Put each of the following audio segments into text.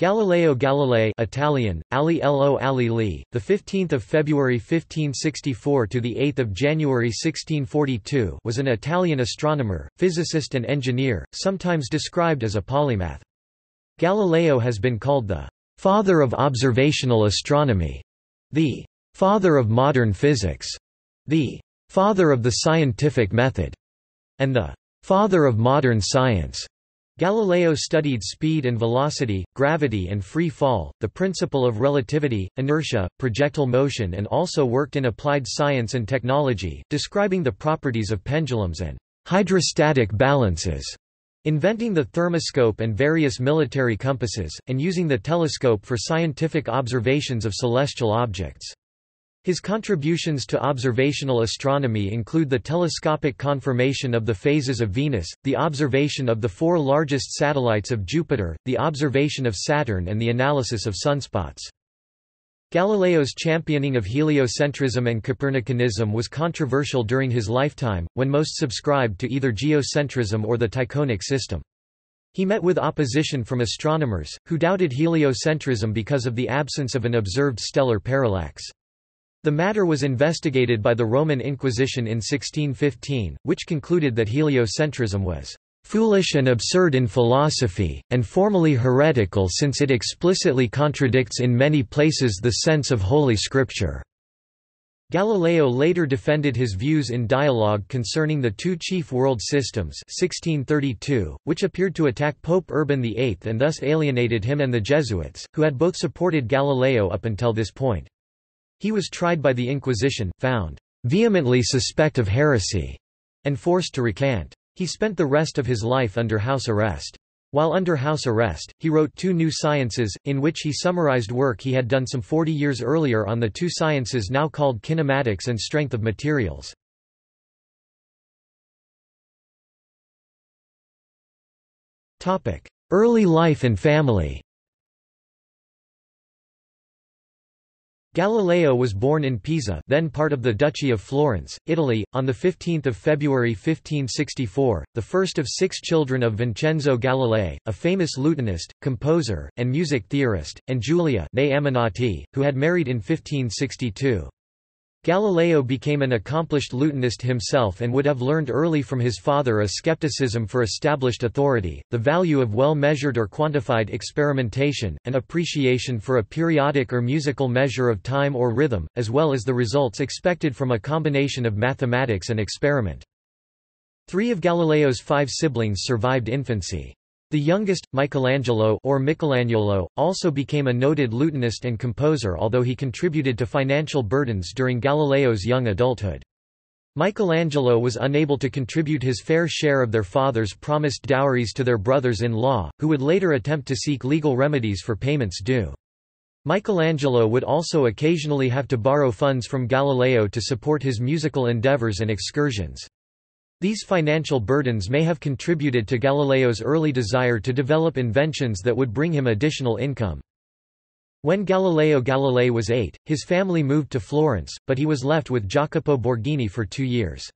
Galileo Galilei Italian Ali Lo Ali the 15th of February 1564 to the 8th of January 1642 was an Italian astronomer, physicist and engineer, sometimes described as a polymath. Galileo has been called the father of observational astronomy, the father of modern physics, the father of the scientific method, and the father of modern science. Galileo studied speed and velocity, gravity and free fall, the principle of relativity, inertia, projectile motion and also worked in applied science and technology, describing the properties of pendulums and hydrostatic balances, inventing the thermoscope and various military compasses, and using the telescope for scientific observations of celestial objects. His contributions to observational astronomy include the telescopic confirmation of the phases of Venus, the observation of the four largest satellites of Jupiter, the observation of Saturn and the analysis of sunspots. Galileo's championing of heliocentrism and Copernicanism was controversial during his lifetime, when most subscribed to either geocentrism or the Tychonic system. He met with opposition from astronomers, who doubted heliocentrism because of the absence of an observed stellar parallax. The matter was investigated by the Roman Inquisition in 1615, which concluded that heliocentrism was foolish and absurd in philosophy, and formally heretical since it explicitly contradicts in many places the sense of Holy Scripture. Galileo later defended his views in Dialogue concerning the two chief world systems 1632, which appeared to attack Pope Urban VIII and thus alienated him and the Jesuits, who had both supported Galileo up until this point. He was tried by the Inquisition, found vehemently suspect of heresy, and forced to recant. He spent the rest of his life under house arrest. While under house arrest, he wrote Two New Sciences, in which he summarized work he had done some 40 years earlier on the two sciences now called kinematics and strength of materials. Early life and family Galileo was born in Pisa then part of the Duchy of Florence, Italy, on 15 February 1564, the first of six children of Vincenzo Galilei, a famous lutenist, composer, and music theorist, and Giulia who had married in 1562. Galileo became an accomplished lutenist himself and would have learned early from his father a skepticism for established authority, the value of well-measured or quantified experimentation, an appreciation for a periodic or musical measure of time or rhythm, as well as the results expected from a combination of mathematics and experiment. Three of Galileo's five siblings survived infancy. The youngest, Michelangelo or Michelagnolo, also became a noted lutenist and composer although he contributed to financial burdens during Galileo's young adulthood. Michelangelo was unable to contribute his fair share of their father's promised dowries to their brothers-in-law, who would later attempt to seek legal remedies for payments due. Michelangelo would also occasionally have to borrow funds from Galileo to support his musical endeavors and excursions. These financial burdens may have contributed to Galileo's early desire to develop inventions that would bring him additional income. When Galileo Galilei was eight, his family moved to Florence, but he was left with Jacopo Borghini for two years.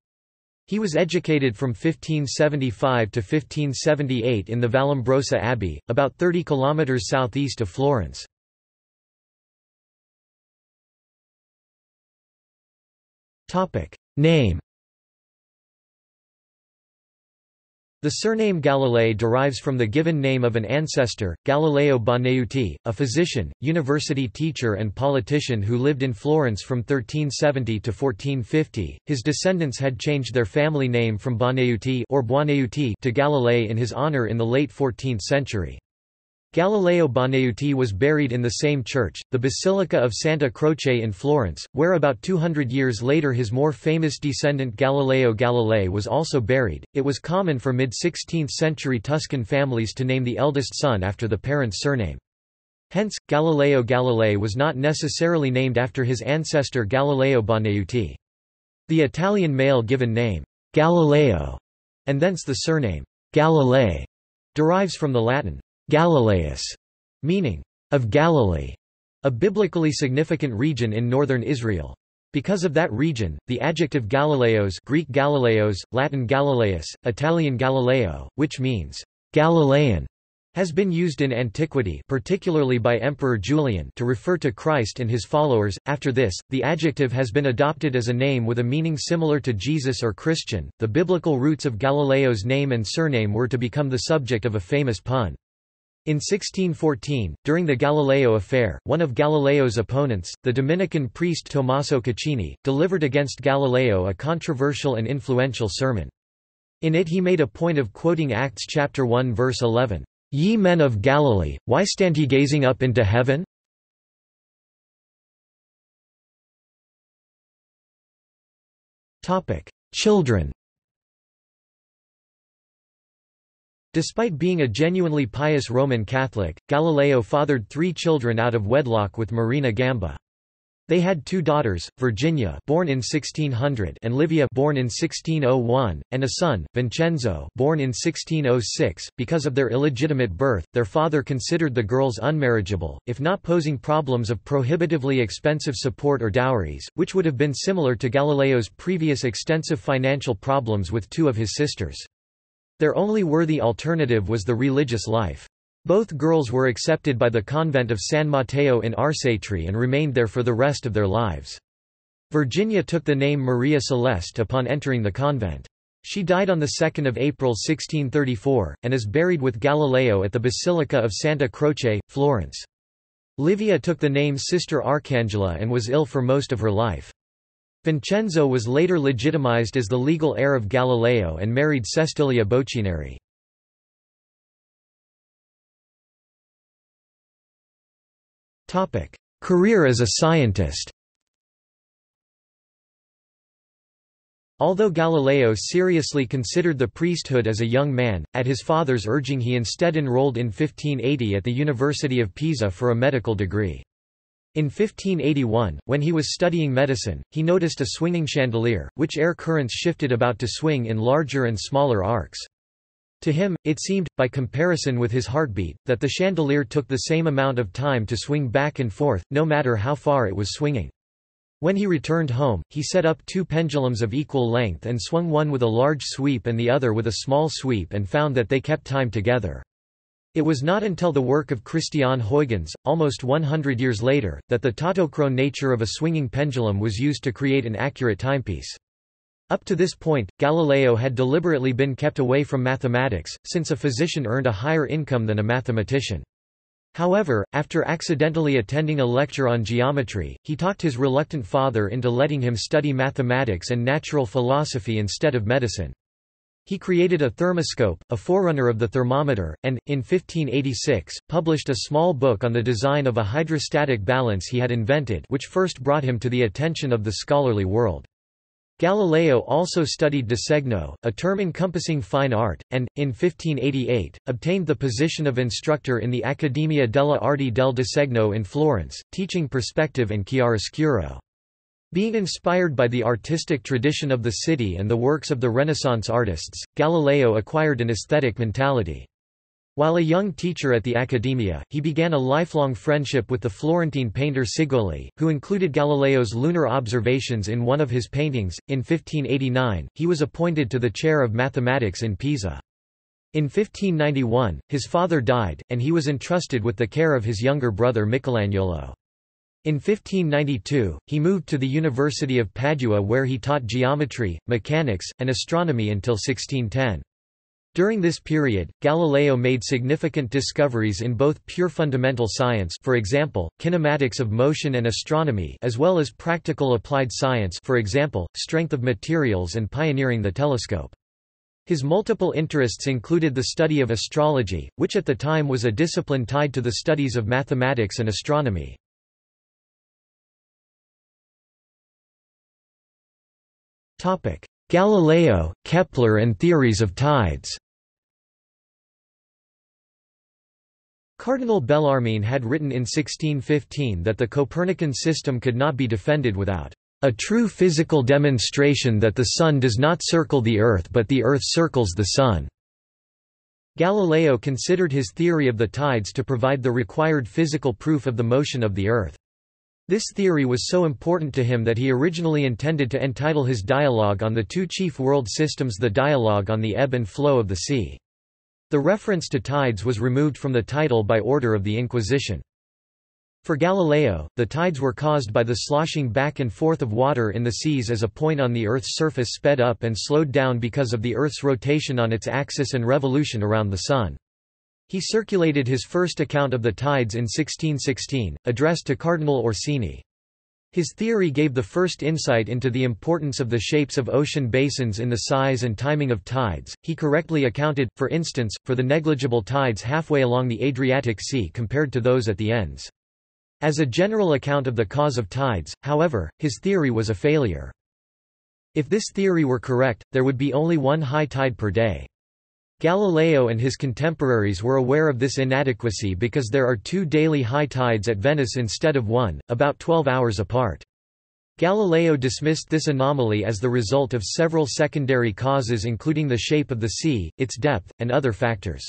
He was educated from 1575 to 1578 in the Vallombrosa Abbey, about 30 kilometers southeast of Florence. Name The surname Galilei derives from the given name of an ancestor, Galileo Bonaiuti, a physician, university teacher and politician who lived in Florence from 1370 to 1450. His descendants had changed their family name from Bonaiuti or Buonaiuti to Galilei in his honor in the late 14th century. Galileo Bonaiuti was buried in the same church, the Basilica of Santa Croce in Florence, where about 200 years later his more famous descendant Galileo Galilei was also buried. It was common for mid 16th century Tuscan families to name the eldest son after the parent's surname. Hence, Galileo Galilei was not necessarily named after his ancestor Galileo Bonaiuti. The Italian male given name, Galileo, and thence the surname, Galilei, derives from the Latin Galileus, meaning of Galilee, a biblically significant region in northern Israel. Because of that region, the adjective Galileos Greek Galileos, Latin Galileus, Italian Galileo, which means Galilean, has been used in antiquity particularly by Emperor Julian to refer to Christ and his followers. After this, the adjective has been adopted as a name with a meaning similar to Jesus or Christian. The biblical roots of Galileo's name and surname were to become the subject of a famous pun. In 1614, during the Galileo affair, one of Galileo's opponents, the Dominican priest Tommaso Caccini, delivered against Galileo a controversial and influential sermon. In it he made a point of quoting Acts chapter 1 verse 11. Ye men of Galilee, why stand ye gazing up into heaven? Children Despite being a genuinely pious Roman Catholic, Galileo fathered three children out of wedlock with Marina Gamba. They had two daughters, Virginia born in 1600 and Livia born in 1601, and a son, Vincenzo born in 1606. Because of their illegitimate birth, their father considered the girls unmarriageable, if not posing problems of prohibitively expensive support or dowries, which would have been similar to Galileo's previous extensive financial problems with two of his sisters. Their only worthy alternative was the religious life. Both girls were accepted by the convent of San Matteo in Arcetri and remained there for the rest of their lives. Virginia took the name Maria Celeste upon entering the convent. She died on 2 April 1634, and is buried with Galileo at the Basilica of Santa Croce, Florence. Livia took the name Sister Arcangela and was ill for most of her life. Vincenzo was later legitimized as the legal heir of Galileo and married Sestilia Boccineri. Career as a scientist Although Galileo seriously considered the priesthood as a young man, at his father's urging he instead enrolled in 1580 at the University of Pisa for a medical degree. In 1581, when he was studying medicine, he noticed a swinging chandelier, which air currents shifted about to swing in larger and smaller arcs. To him, it seemed, by comparison with his heartbeat, that the chandelier took the same amount of time to swing back and forth, no matter how far it was swinging. When he returned home, he set up two pendulums of equal length and swung one with a large sweep and the other with a small sweep and found that they kept time together. It was not until the work of Christiaan Huygens, almost 100 years later, that the tautochrone nature of a swinging pendulum was used to create an accurate timepiece. Up to this point, Galileo had deliberately been kept away from mathematics, since a physician earned a higher income than a mathematician. However, after accidentally attending a lecture on geometry, he talked his reluctant father into letting him study mathematics and natural philosophy instead of medicine. He created a thermoscope, a forerunner of the thermometer, and, in 1586, published a small book on the design of a hydrostatic balance he had invented which first brought him to the attention of the scholarly world. Galileo also studied disegno, a term encompassing fine art, and, in 1588, obtained the position of instructor in the Accademia delle Arti del Disegno in Florence, teaching perspective and chiaroscuro. Being inspired by the artistic tradition of the city and the works of the Renaissance artists, Galileo acquired an aesthetic mentality. While a young teacher at the Accademia, he began a lifelong friendship with the Florentine painter Cigoli, who included Galileo's lunar observations in one of his paintings. In 1589, he was appointed to the chair of mathematics in Pisa. In 1591, his father died, and he was entrusted with the care of his younger brother Michelagnolo. In 1592, he moved to the University of Padua where he taught geometry, mechanics, and astronomy until 1610. During this period, Galileo made significant discoveries in both pure fundamental science for example, kinematics of motion and astronomy as well as practical applied science for example, strength of materials and pioneering the telescope. His multiple interests included the study of astrology, which at the time was a discipline tied to the studies of mathematics and astronomy. Galileo, Kepler and theories of tides Cardinal Bellarmine had written in 1615 that the Copernican system could not be defended without a true physical demonstration that the Sun does not circle the Earth but the Earth circles the Sun." Galileo considered his theory of the tides to provide the required physical proof of the motion of the Earth. This theory was so important to him that he originally intended to entitle his dialogue on the two chief world systems the dialogue on the ebb and flow of the sea. The reference to tides was removed from the title by order of the Inquisition. For Galileo, the tides were caused by the sloshing back and forth of water in the seas as a point on the Earth's surface sped up and slowed down because of the Earth's rotation on its axis and revolution around the Sun. He circulated his first account of the tides in 1616, addressed to Cardinal Orsini. His theory gave the first insight into the importance of the shapes of ocean basins in the size and timing of tides. He correctly accounted, for instance, for the negligible tides halfway along the Adriatic Sea compared to those at the ends. As a general account of the cause of tides, however, his theory was a failure. If this theory were correct, there would be only one high tide per day. Galileo and his contemporaries were aware of this inadequacy because there are two daily high tides at Venice instead of one, about 12 hours apart. Galileo dismissed this anomaly as the result of several secondary causes including the shape of the sea, its depth, and other factors.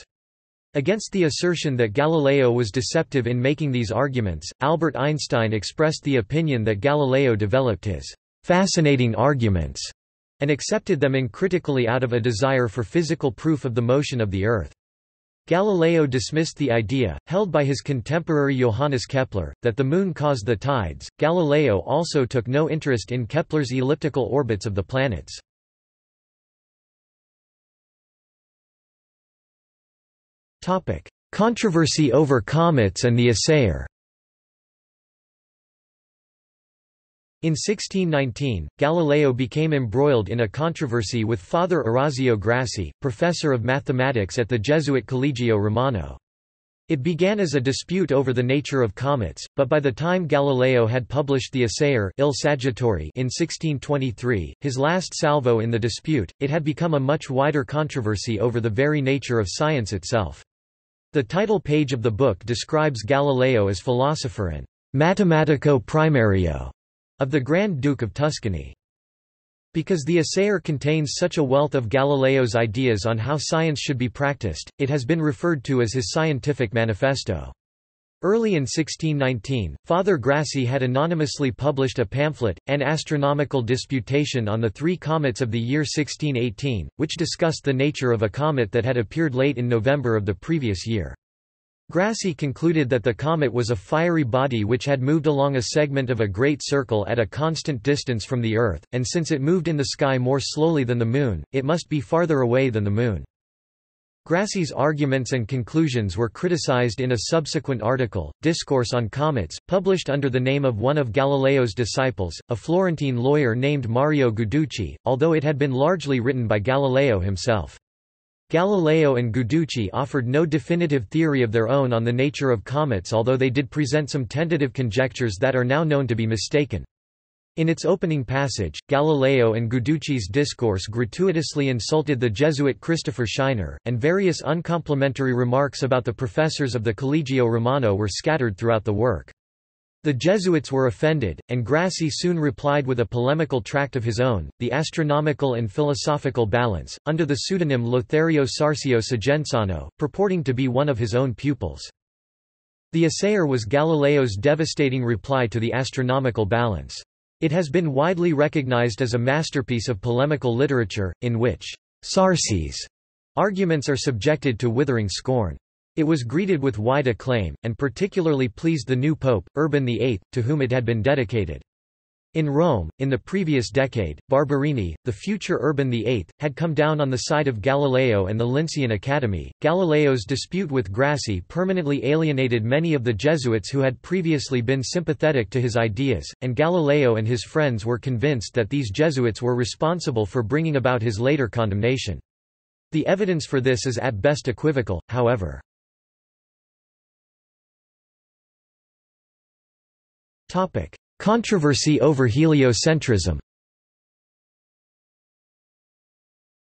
Against the assertion that Galileo was deceptive in making these arguments, Albert Einstein expressed the opinion that Galileo developed his fascinating arguments and accepted them uncritically out of a desire for physical proof of the motion of the Earth. Galileo dismissed the idea, held by his contemporary Johannes Kepler, that the Moon caused the tides. Galileo also took no interest in Kepler's elliptical orbits of the planets. Controversy over comets and the Assayer In 1619, Galileo became embroiled in a controversy with Father Orazio Grassi, professor of mathematics at the Jesuit Collegio Romano. It began as a dispute over the nature of comets, but by the time Galileo had published the Assayer Il Saggiatore in 1623, his last salvo in the dispute, it had become a much wider controversy over the very nature of science itself. The title page of the book describes Galileo as philosopher and mathematico primario of the Grand Duke of Tuscany. Because the Assayer contains such a wealth of Galileo's ideas on how science should be practiced, it has been referred to as his scientific manifesto. Early in 1619, Father Grassi had anonymously published a pamphlet, An Astronomical Disputation on the Three Comets of the year 1618, which discussed the nature of a comet that had appeared late in November of the previous year. Grassi concluded that the comet was a fiery body which had moved along a segment of a great circle at a constant distance from the Earth, and since it moved in the sky more slowly than the Moon, it must be farther away than the Moon. Grassi's arguments and conclusions were criticized in a subsequent article, Discourse on Comets, published under the name of one of Galileo's disciples, a Florentine lawyer named Mario Guiducci, although it had been largely written by Galileo himself. Galileo and Guiducci offered no definitive theory of their own on the nature of comets although they did present some tentative conjectures that are now known to be mistaken. In its opening passage, Galileo and Guiducci's discourse gratuitously insulted the Jesuit Christopher Scheiner, and various uncomplimentary remarks about the professors of the Collegio Romano were scattered throughout the work. The Jesuits were offended, and Grassi soon replied with a polemical tract of his own, The Astronomical and Philosophical Balance, under the pseudonym Lothario Sarsio Sigensano, purporting to be one of his own pupils. The Assayer was Galileo's devastating reply to the astronomical balance. It has been widely recognized as a masterpiece of polemical literature, in which Sarsi's arguments are subjected to withering scorn. It was greeted with wide acclaim, and particularly pleased the new pope, Urban VIII, to whom it had been dedicated. In Rome, in the previous decade, Barberini, the future Urban VIII, had come down on the side of Galileo and the Lincean Academy. Galileo's dispute with Grassi permanently alienated many of the Jesuits who had previously been sympathetic to his ideas, and Galileo and his friends were convinced that these Jesuits were responsible for bringing about his later condemnation. The evidence for this is at best equivocal, however. Controversy over heliocentrism.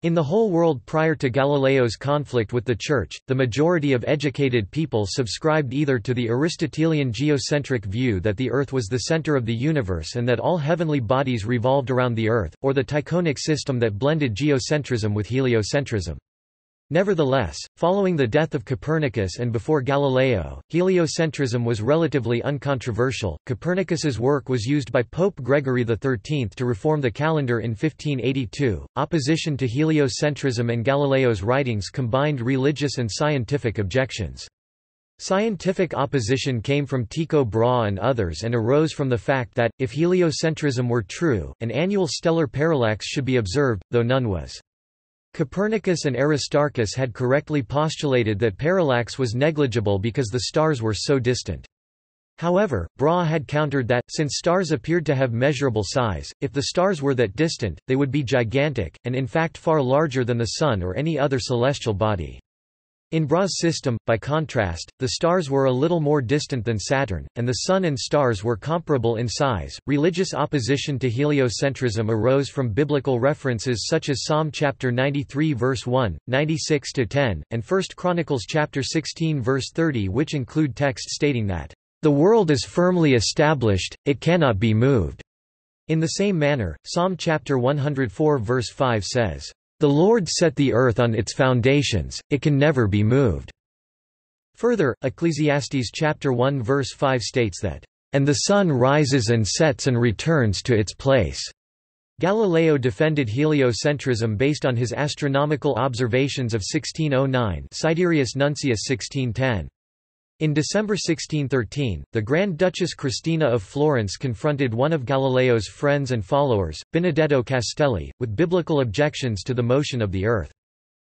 In the whole world prior to Galileo's conflict with the Church, the majority of educated people subscribed either to the Aristotelian geocentric view that the Earth was the center of the universe and that all heavenly bodies revolved around the Earth, or the Tychonic system that blended geocentrism with heliocentrism. Nevertheless, following the death of Copernicus and before Galileo, heliocentrism was relatively uncontroversial. Copernicus's work was used by Pope Gregory XIII to reform the calendar in 1582. Opposition to heliocentrism and Galileo's writings combined religious and scientific objections. Scientific opposition came from Tycho Brahe and others and arose from the fact that, if heliocentrism were true, an annual stellar parallax should be observed, though none was. Copernicus and Aristarchus had correctly postulated that parallax was negligible because the stars were so distant. However, Brahe had countered that, since stars appeared to have measurable size, if the stars were that distant, they would be gigantic, and in fact far larger than the Sun or any other celestial body. In Brahe's system, by contrast, the stars were a little more distant than Saturn, and the Sun and stars were comparable in size. Religious opposition to heliocentrism arose from biblical references such as Psalm chapter 93 verse 1, 96 to 10, and 1 Chronicles chapter 16 verse 30, which include texts stating that the world is firmly established; it cannot be moved. In the same manner, Psalm chapter 104 verse 5 says, the Lord set the earth on its foundations, it can never be moved." Further, Ecclesiastes chapter 1 verse 5 states that, "...and the sun rises and sets and returns to its place." Galileo defended heliocentrism based on his astronomical observations of 1609 Sidereus Nuncius 1610. In December 1613, the Grand Duchess Christina of Florence confronted one of Galileo's friends and followers, Benedetto Castelli, with biblical objections to the motion of the earth.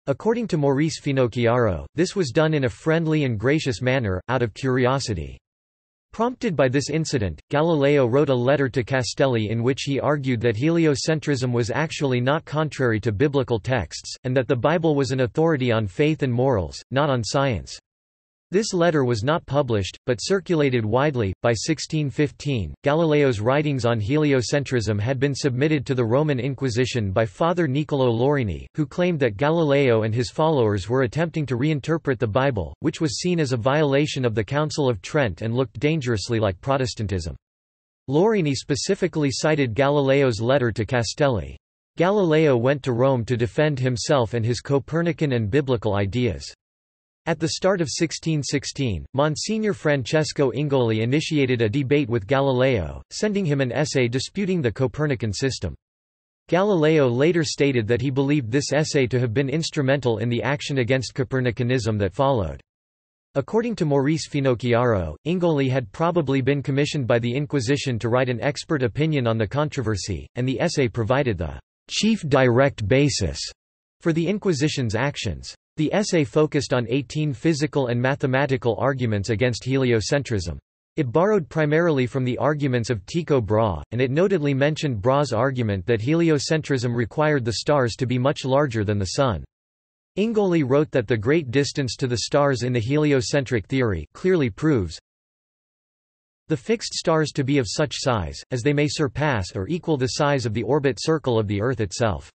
According to Maurice Finocchiaro, this was done in a friendly and gracious manner, out of curiosity. Prompted by this incident, Galileo wrote a letter to Castelli in which he argued that heliocentrism was actually not contrary to biblical texts, and that the Bible was an authority on faith and morals, not on science. This letter was not published, but circulated widely. By 1615, Galileo's writings on heliocentrism had been submitted to the Roman Inquisition by Father Niccolò Lorini, who claimed that Galileo and his followers were attempting to reinterpret the Bible, which was seen as a violation of the Council of Trent and looked dangerously like Protestantism. Lorini specifically cited Galileo's letter to Castelli. Galileo went to Rome to defend himself and his Copernican and biblical ideas. At the start of 1616, Monsignor Francesco Ingoli initiated a debate with Galileo, sending him an essay disputing the Copernican system. Galileo later stated that he believed this essay to have been instrumental in the action against Copernicanism that followed. According to Maurice Finocchiaro, Ingoli had probably been commissioned by the Inquisition to write an expert opinion on the controversy, and the essay provided the chief direct basis for the Inquisition's actions. The essay focused on 18 physical and mathematical arguments against heliocentrism. It borrowed primarily from the arguments of Tycho Brahe, and it notedly mentioned Brahe's argument that heliocentrism required the stars to be much larger than the Sun. Ingoli wrote that the great distance to the stars in the heliocentric theory clearly proves the fixed stars to be of such size, as they may surpass or equal the size of the orbit circle of the Earth itself.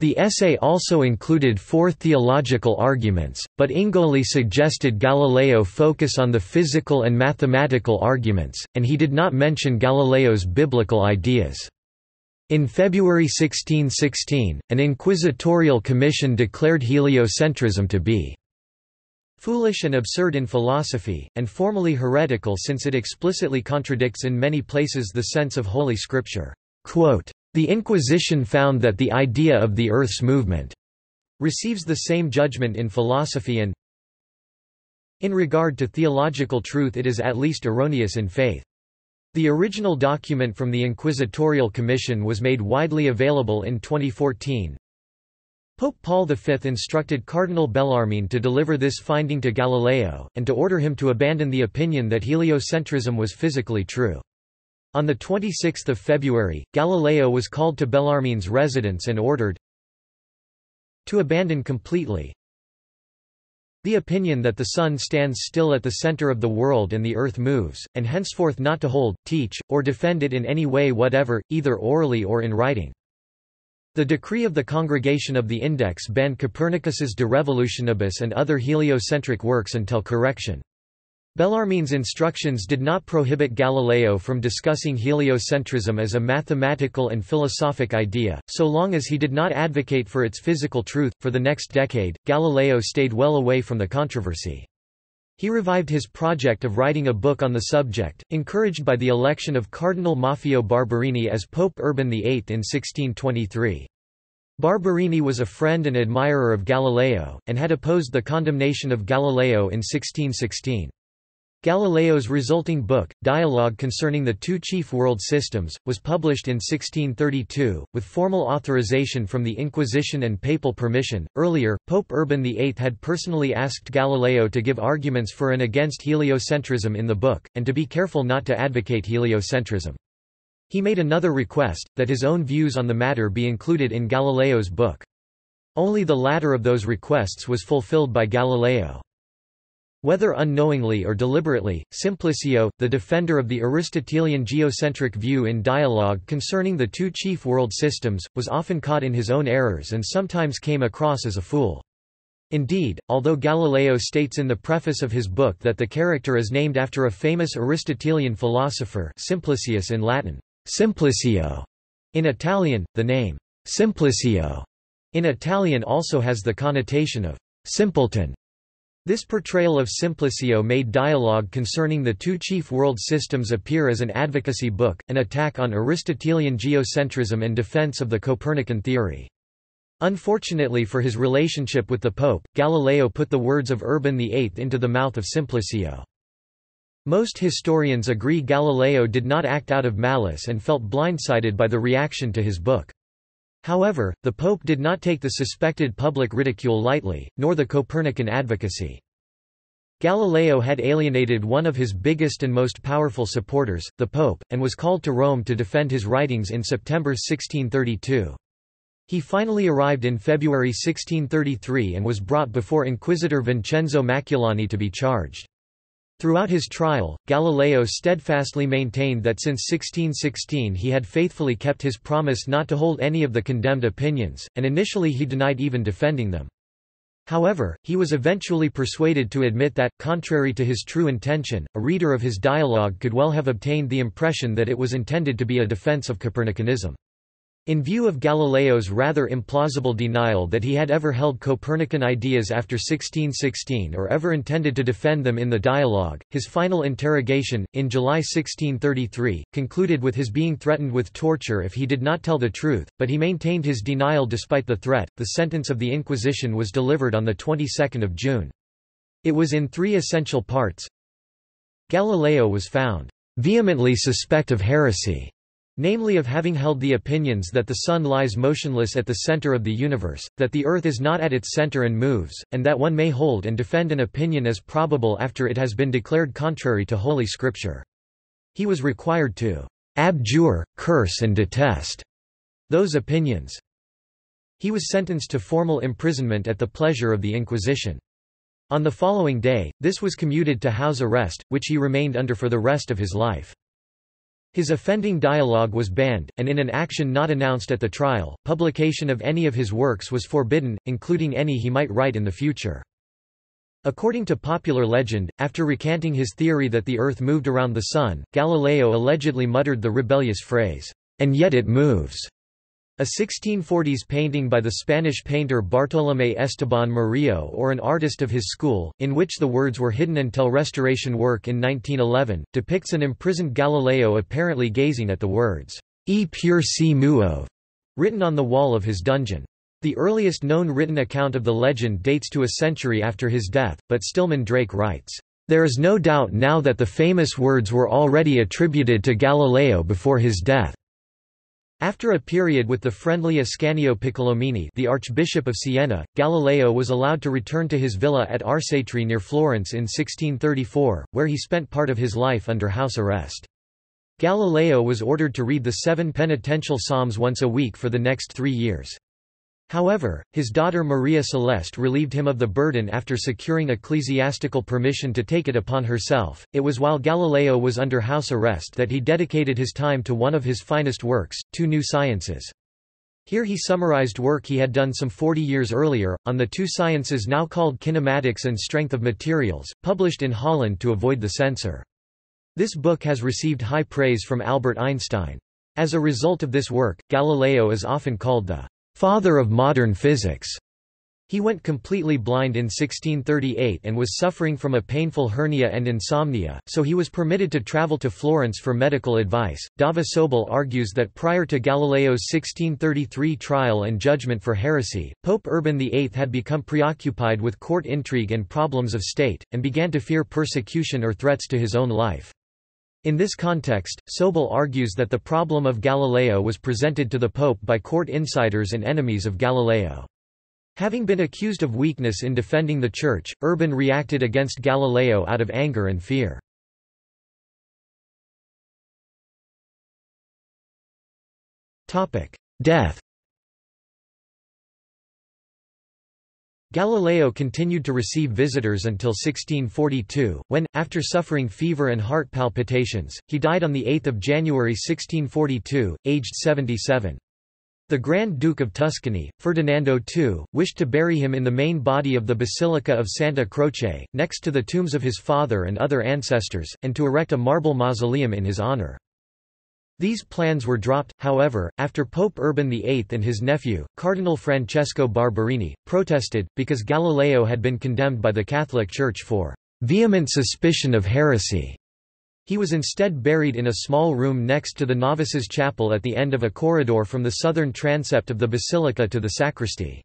The essay also included four theological arguments, but Ingoli suggested Galileo focus on the physical and mathematical arguments, and he did not mention Galileo's biblical ideas. In February 1616, an inquisitorial commission declared heliocentrism to be foolish and absurd in philosophy, and formally heretical since it explicitly contradicts in many places the sense of Holy Scripture. Quote, the Inquisition found that the idea of the Earth's movement receives the same judgment in philosophy and in regard to theological truth it is at least erroneous in faith. The original document from the Inquisitorial Commission was made widely available in 2014. Pope Paul V instructed Cardinal Bellarmine to deliver this finding to Galileo, and to order him to abandon the opinion that heliocentrism was physically true. On 26 February, Galileo was called to Bellarmine's residence and ordered to abandon completely the opinion that the Sun stands still at the center of the world and the Earth moves, and henceforth not to hold, teach, or defend it in any way whatever, either orally or in writing. The decree of the Congregation of the Index banned Copernicus's De Revolutionibus and other heliocentric works until correction. Bellarmine's instructions did not prohibit Galileo from discussing heliocentrism as a mathematical and philosophic idea, so long as he did not advocate for its physical truth. For the next decade, Galileo stayed well away from the controversy. He revived his project of writing a book on the subject, encouraged by the election of Cardinal Maffeo Barberini as Pope Urban VIII in 1623. Barberini was a friend and admirer of Galileo, and had opposed the condemnation of Galileo in 1616. Galileo's resulting book, Dialogue Concerning the Two Chief World Systems, was published in 1632, with formal authorization from the Inquisition and papal permission. Earlier, Pope Urban VIII had personally asked Galileo to give arguments for and against heliocentrism in the book, and to be careful not to advocate heliocentrism. He made another request, that his own views on the matter be included in Galileo's book. Only the latter of those requests was fulfilled by Galileo. Whether unknowingly or deliberately, Simplicio, the defender of the Aristotelian geocentric view in dialogue concerning the two chief world systems, was often caught in his own errors and sometimes came across as a fool. Indeed, although Galileo states in the preface of his book that the character is named after a famous Aristotelian philosopher Simplicius in Latin, Simplicio, in Italian, the name Simplicio in Italian also has the connotation of simpleton. This portrayal of Simplicio made dialogue concerning the two chief world systems appear as an advocacy book, an attack on Aristotelian geocentrism and defense of the Copernican theory. Unfortunately for his relationship with the Pope, Galileo put the words of Urban VIII into the mouth of Simplicio. Most historians agree Galileo did not act out of malice and felt blindsided by the reaction to his book. However, the Pope did not take the suspected public ridicule lightly, nor the Copernican advocacy. Galileo had alienated one of his biggest and most powerful supporters, the Pope, and was called to Rome to defend his writings in September 1632. He finally arrived in February 1633 and was brought before Inquisitor Vincenzo Maculani to be charged. Throughout his trial, Galileo steadfastly maintained that since 1616 he had faithfully kept his promise not to hold any of the condemned opinions, and initially he denied even defending them. However, he was eventually persuaded to admit that, contrary to his true intention, a reader of his dialogue could well have obtained the impression that it was intended to be a defense of Copernicanism. In view of Galileo's rather implausible denial that he had ever held Copernican ideas after 1616 or ever intended to defend them in the dialogue, his final interrogation, in July 1633, concluded with his being threatened with torture if he did not tell the truth, but he maintained his denial despite the threat. The sentence of the Inquisition was delivered on the 22nd of June. It was in three essential parts. Galileo was found vehemently suspect of heresy namely of having held the opinions that the Sun lies motionless at the center of the universe, that the Earth is not at its center and moves, and that one may hold and defend an opinion as probable after it has been declared contrary to Holy Scripture. He was required to abjure, curse and detest those opinions. He was sentenced to formal imprisonment at the pleasure of the Inquisition. On the following day, this was commuted to house arrest, which he remained under for the rest of his life. His offending dialogue was banned, and in an action not announced at the trial, publication of any of his works was forbidden, including any he might write in the future. According to popular legend, after recanting his theory that the Earth moved around the Sun, Galileo allegedly muttered the rebellious phrase, "'And yet it moves' A 1640s painting by the Spanish painter Bartolomé Esteban Murillo or an artist of his school, in which the words were hidden until restoration work in 1911, depicts an imprisoned Galileo apparently gazing at the words, E pur si muove, written on the wall of his dungeon. The earliest known written account of the legend dates to a century after his death, but Stillman Drake writes, There is no doubt now that the famous words were already attributed to Galileo before his death. After a period with the friendly Ascanio Piccolomini the Archbishop of Siena, Galileo was allowed to return to his villa at Arcetri near Florence in 1634, where he spent part of his life under house arrest. Galileo was ordered to read the seven penitential psalms once a week for the next three years. However, his daughter Maria Celeste relieved him of the burden after securing ecclesiastical permission to take it upon herself. It was while Galileo was under house arrest that he dedicated his time to one of his finest works, Two New Sciences. Here he summarized work he had done some 40 years earlier, on the two sciences now called kinematics and strength of materials, published in Holland to avoid the censor. This book has received high praise from Albert Einstein. As a result of this work, Galileo is often called the father of modern physics. He went completely blind in 1638 and was suffering from a painful hernia and insomnia, so he was permitted to travel to Florence for medical advice. Dava Sobel argues that prior to Galileo's 1633 trial and judgment for heresy, Pope Urban VIII had become preoccupied with court intrigue and problems of state, and began to fear persecution or threats to his own life. In this context, Sobel argues that the problem of Galileo was presented to the Pope by court insiders and enemies of Galileo. Having been accused of weakness in defending the Church, Urban reacted against Galileo out of anger and fear. Death Galileo continued to receive visitors until 1642, when, after suffering fever and heart palpitations, he died on 8 January 1642, aged 77. The Grand Duke of Tuscany, Ferdinando II, wished to bury him in the main body of the Basilica of Santa Croce, next to the tombs of his father and other ancestors, and to erect a marble mausoleum in his honor. These plans were dropped, however, after Pope Urban VIII and his nephew, Cardinal Francesco Barberini, protested, because Galileo had been condemned by the Catholic Church for vehement suspicion of heresy. He was instead buried in a small room next to the novices' chapel at the end of a corridor from the southern transept of the basilica to the sacristy.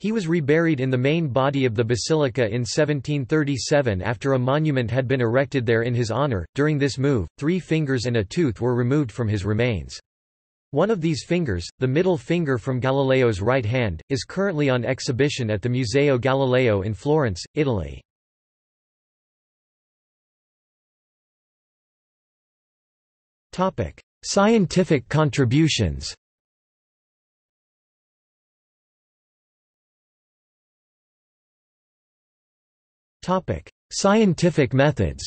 He was reburied in the main body of the basilica in 1737 after a monument had been erected there in his honor. During this move, three fingers and a tooth were removed from his remains. One of these fingers, the middle finger from Galileo's right hand, is currently on exhibition at the Museo Galileo in Florence, Italy. Topic: Scientific contributions. Topic: Scientific methods.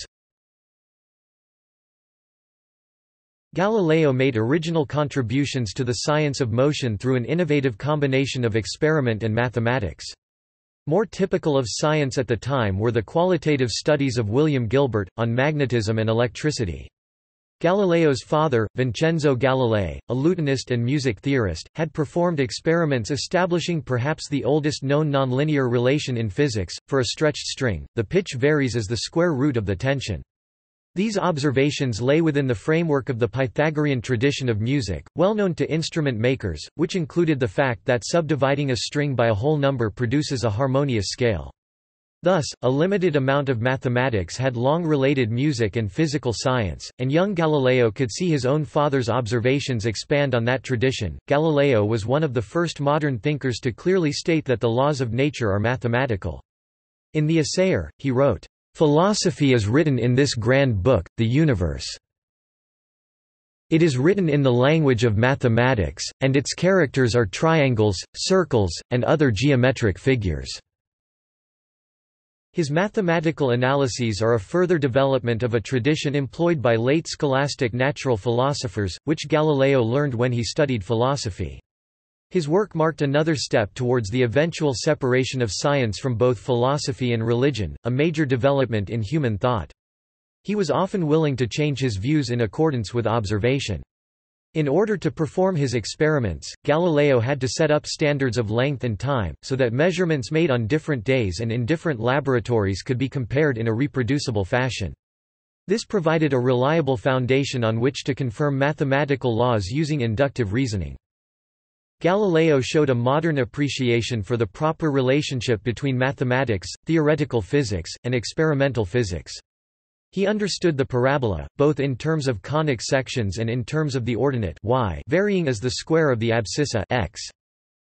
Galileo made original contributions to the science of motion through an innovative combination of experiment and mathematics. More typical of science at the time were the qualitative studies of William Gilbert, on magnetism and electricity. Galileo's father, Vincenzo Galilei, a lutenist and music theorist, had performed experiments establishing perhaps the oldest known nonlinear relation in physics. For a stretched string, the pitch varies as the square root of the tension. These observations lay within the framework of the Pythagorean tradition of music, well known to instrument makers, which included the fact that subdividing a string by a whole number produces a harmonious scale. Thus, a limited amount of mathematics had long related music and physical science, and young Galileo could see his own father's observations expand on that tradition. Galileo was one of the first modern thinkers to clearly state that the laws of nature are mathematical. In The Assayer, he wrote, Philosophy is written in this grand book, the universe. It is written in the language of mathematics, and its characters are triangles, circles, and other geometric figures. His mathematical analyses are a further development of a tradition employed by late scholastic natural philosophers, which Galileo learned when he studied philosophy. His work marked another step towards the eventual separation of science from both philosophy and religion, a major development in human thought. He was often willing to change his views in accordance with observation. In order to perform his experiments, Galileo had to set up standards of length and time, so that measurements made on different days and in different laboratories could be compared in a reproducible fashion. This provided a reliable foundation on which to confirm mathematical laws using inductive reasoning. Galileo showed a modern appreciation for the proper relationship between mathematics, theoretical physics, and experimental physics. He understood the parabola, both in terms of conic sections and in terms of the ordinate y varying as the square of the abscissa x.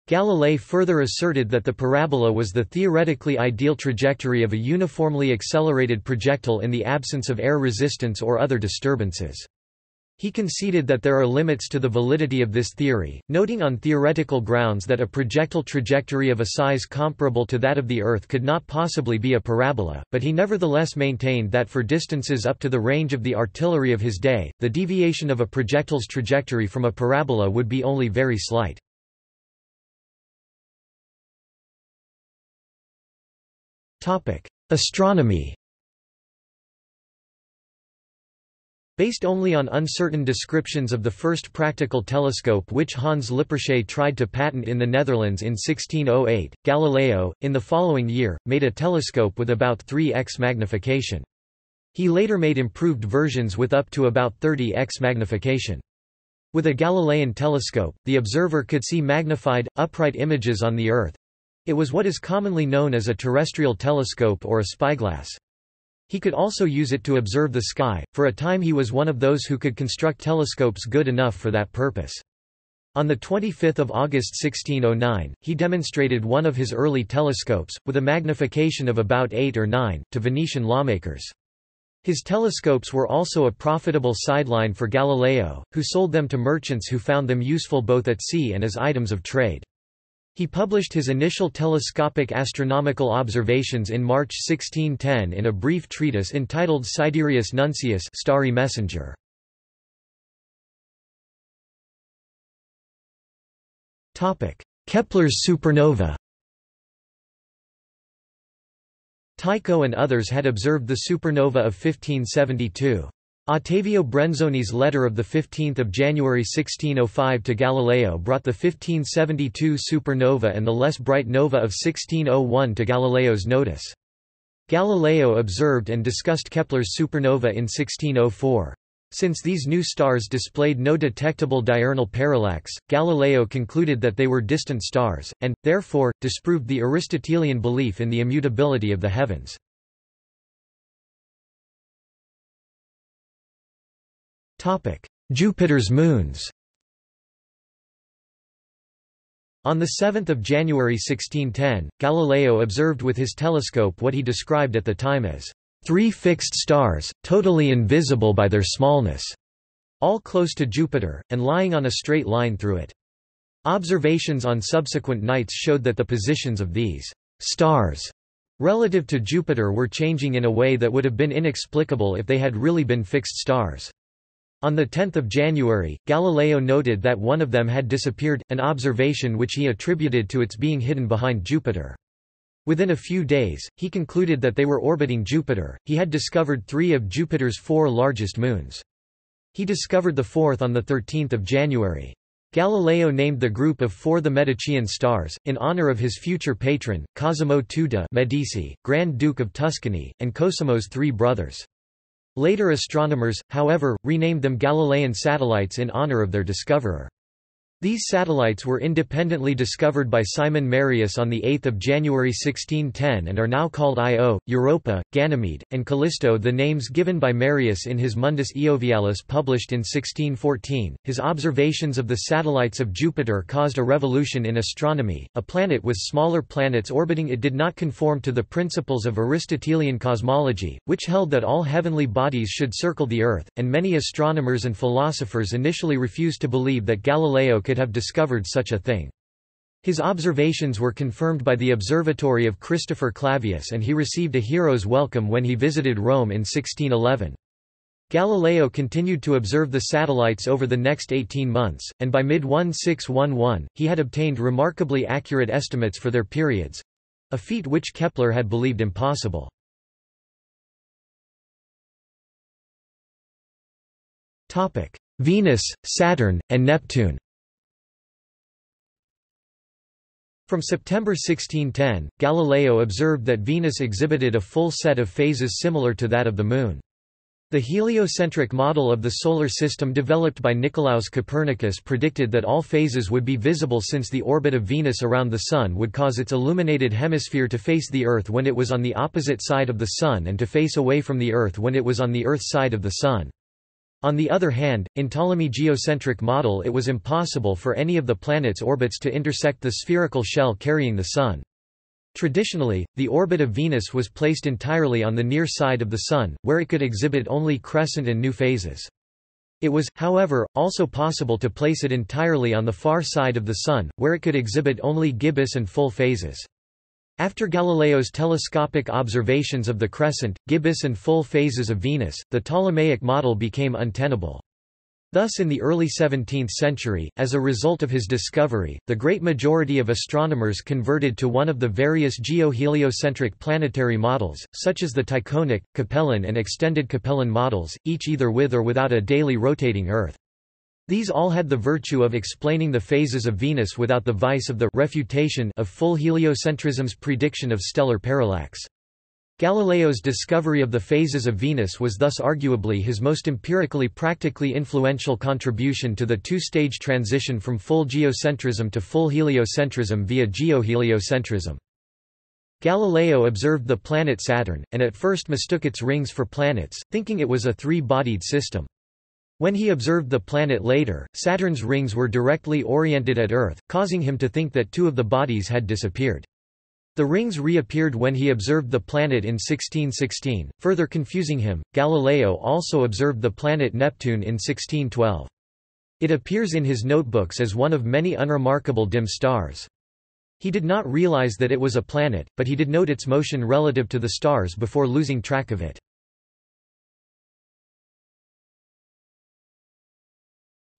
Galilei further asserted that the parabola was the theoretically ideal trajectory of a uniformly accelerated projectile in the absence of air resistance or other disturbances. He conceded that there are limits to the validity of this theory, noting on theoretical grounds that a projectile trajectory of a size comparable to that of the Earth could not possibly be a parabola, but he nevertheless maintained that for distances up to the range of the artillery of his day, the deviation of a projectile's trajectory from a parabola would be only very slight. Astronomy Based only on uncertain descriptions of the first practical telescope which Hans Lippershey tried to patent in the Netherlands in 1608, Galileo, in the following year, made a telescope with about 3x magnification. He later made improved versions with up to about 30x magnification. With a Galilean telescope, the observer could see magnified, upright images on the Earth. It was what is commonly known as a terrestrial telescope or a spyglass. He could also use it to observe the sky, for a time he was one of those who could construct telescopes good enough for that purpose. On 25 August 1609, he demonstrated one of his early telescopes, with a magnification of about 8 or 9, to Venetian lawmakers. His telescopes were also a profitable sideline for Galileo, who sold them to merchants who found them useful both at sea and as items of trade. He published his initial telescopic astronomical observations in March 1610 in a brief treatise entitled Sidereus Nuncius Starry Messenger. Kepler's supernova Tycho and others had observed the supernova of 1572. Ottavio Brenzoni's letter of 15 January 1605 to Galileo brought the 1572 supernova and the less bright nova of 1601 to Galileo's notice. Galileo observed and discussed Kepler's supernova in 1604. Since these new stars displayed no detectable diurnal parallax, Galileo concluded that they were distant stars, and, therefore, disproved the Aristotelian belief in the immutability of the heavens. Jupiter's moons On 7 January 1610, Galileo observed with his telescope what he described at the time as three fixed stars, totally invisible by their smallness, all close to Jupiter, and lying on a straight line through it. Observations on subsequent nights showed that the positions of these stars relative to Jupiter were changing in a way that would have been inexplicable if they had really been fixed stars. On 10 January, Galileo noted that one of them had disappeared, an observation which he attributed to its being hidden behind Jupiter. Within a few days, he concluded that they were orbiting Jupiter. He had discovered three of Jupiter's four largest moons. He discovered the fourth on 13 January. Galileo named the group of four the Medicean stars, in honor of his future patron, Cosimo II Medici, Grand Duke of Tuscany, and Cosimo's three brothers. Later astronomers, however, renamed them Galilean satellites in honor of their discoverer. These satellites were independently discovered by Simon Marius on 8 January 1610 and are now called Io, Europa, Ganymede, and Callisto the names given by Marius in his Mundus Iovialis published in 1614. His observations of the satellites of Jupiter caused a revolution in astronomy. A planet with smaller planets orbiting it did not conform to the principles of Aristotelian cosmology, which held that all heavenly bodies should circle the Earth, and many astronomers and philosophers initially refused to believe that Galileo could have discovered such a thing. His observations were confirmed by the observatory of Christopher Clavius and he received a hero's welcome when he visited Rome in 1611. Galileo continued to observe the satellites over the next 18 months, and by mid-1611, he had obtained remarkably accurate estimates for their periods—a feat which Kepler had believed impossible. Venus, Saturn, and Neptune From September 1610, Galileo observed that Venus exhibited a full set of phases similar to that of the Moon. The heliocentric model of the Solar System developed by Nicolaus Copernicus predicted that all phases would be visible since the orbit of Venus around the Sun would cause its illuminated hemisphere to face the Earth when it was on the opposite side of the Sun and to face away from the Earth when it was on the Earth side of the Sun. On the other hand, in Ptolemy geocentric model it was impossible for any of the planets' orbits to intersect the spherical shell carrying the Sun. Traditionally, the orbit of Venus was placed entirely on the near side of the Sun, where it could exhibit only crescent and new phases. It was, however, also possible to place it entirely on the far side of the Sun, where it could exhibit only gibbous and full phases. After Galileo's telescopic observations of the crescent, gibbous and full phases of Venus, the Ptolemaic model became untenable. Thus in the early 17th century, as a result of his discovery, the great majority of astronomers converted to one of the various geo-heliocentric planetary models, such as the Tychonic, Capellan and extended Capellan models, each either with or without a daily rotating Earth. These all had the virtue of explaining the phases of Venus without the vice of the refutation of full heliocentrism's prediction of stellar parallax. Galileo's discovery of the phases of Venus was thus arguably his most empirically practically influential contribution to the two-stage transition from full geocentrism to full heliocentrism via geoheliocentrism. Galileo observed the planet Saturn, and at first mistook its rings for planets, thinking it was a three-bodied system. When he observed the planet later, Saturn's rings were directly oriented at Earth, causing him to think that two of the bodies had disappeared. The rings reappeared when he observed the planet in 1616, further confusing him. Galileo also observed the planet Neptune in 1612. It appears in his notebooks as one of many unremarkable dim stars. He did not realize that it was a planet, but he did note its motion relative to the stars before losing track of it.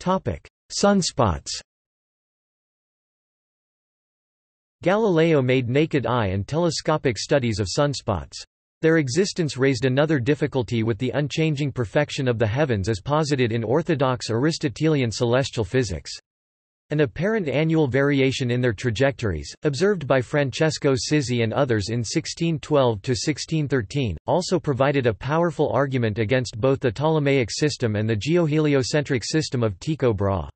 Sunspots Galileo made naked eye and telescopic studies of sunspots. Their existence raised another difficulty with the unchanging perfection of the heavens as posited in orthodox Aristotelian celestial physics. An apparent annual variation in their trajectories, observed by Francesco Sizzi and others in 1612–1613, also provided a powerful argument against both the Ptolemaic system and the geoheliocentric system of Tycho Brahe.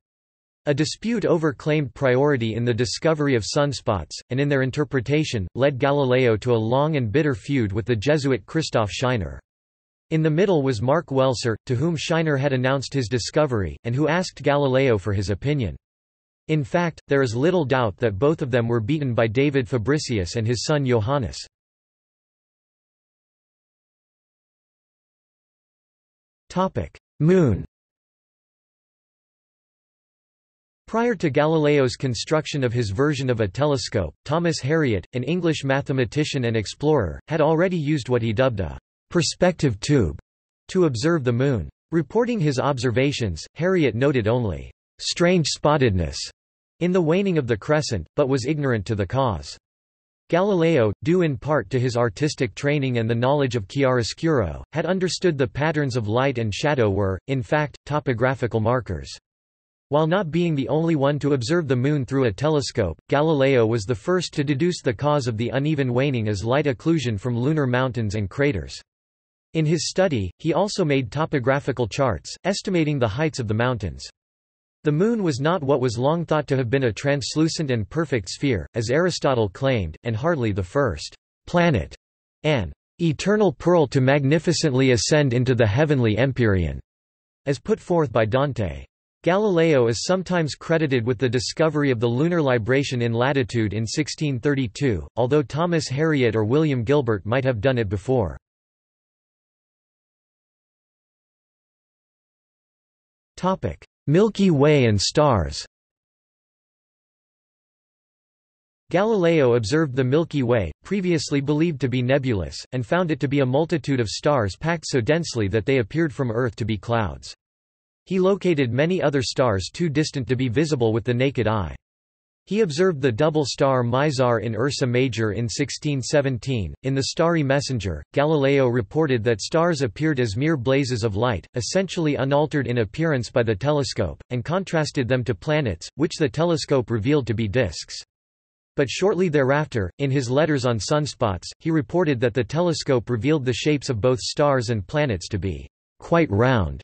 A dispute over claimed priority in the discovery of sunspots, and in their interpretation, led Galileo to a long and bitter feud with the Jesuit Christoph Scheiner. In the middle was Mark Welser, to whom Scheiner had announced his discovery, and who asked Galileo for his opinion. In fact, there is little doubt that both of them were beaten by David Fabricius and his son Johannes. Moon Prior to Galileo's construction of his version of a telescope, Thomas Harriot, an English mathematician and explorer, had already used what he dubbed a perspective tube to observe the Moon. Reporting his observations, Harriot noted only strange spottedness in the waning of the crescent, but was ignorant to the cause. Galileo, due in part to his artistic training and the knowledge of chiaroscuro, had understood the patterns of light and shadow were, in fact, topographical markers. While not being the only one to observe the Moon through a telescope, Galileo was the first to deduce the cause of the uneven waning as light occlusion from lunar mountains and craters. In his study, he also made topographical charts, estimating the heights of the mountains. The Moon was not what was long thought to have been a translucent and perfect sphere, as Aristotle claimed, and hardly the first planet, an eternal pearl to magnificently ascend into the heavenly empyrean, as put forth by Dante. Galileo is sometimes credited with the discovery of the lunar libration in latitude in 1632, although Thomas Harriot or William Gilbert might have done it before. Milky Way and stars Galileo observed the Milky Way, previously believed to be nebulous, and found it to be a multitude of stars packed so densely that they appeared from Earth to be clouds. He located many other stars too distant to be visible with the naked eye. He observed the double star Mizar in Ursa Major in 1617. In The Starry Messenger, Galileo reported that stars appeared as mere blazes of light, essentially unaltered in appearance by the telescope, and contrasted them to planets, which the telescope revealed to be disks. But shortly thereafter, in his letters on sunspots, he reported that the telescope revealed the shapes of both stars and planets to be quite round.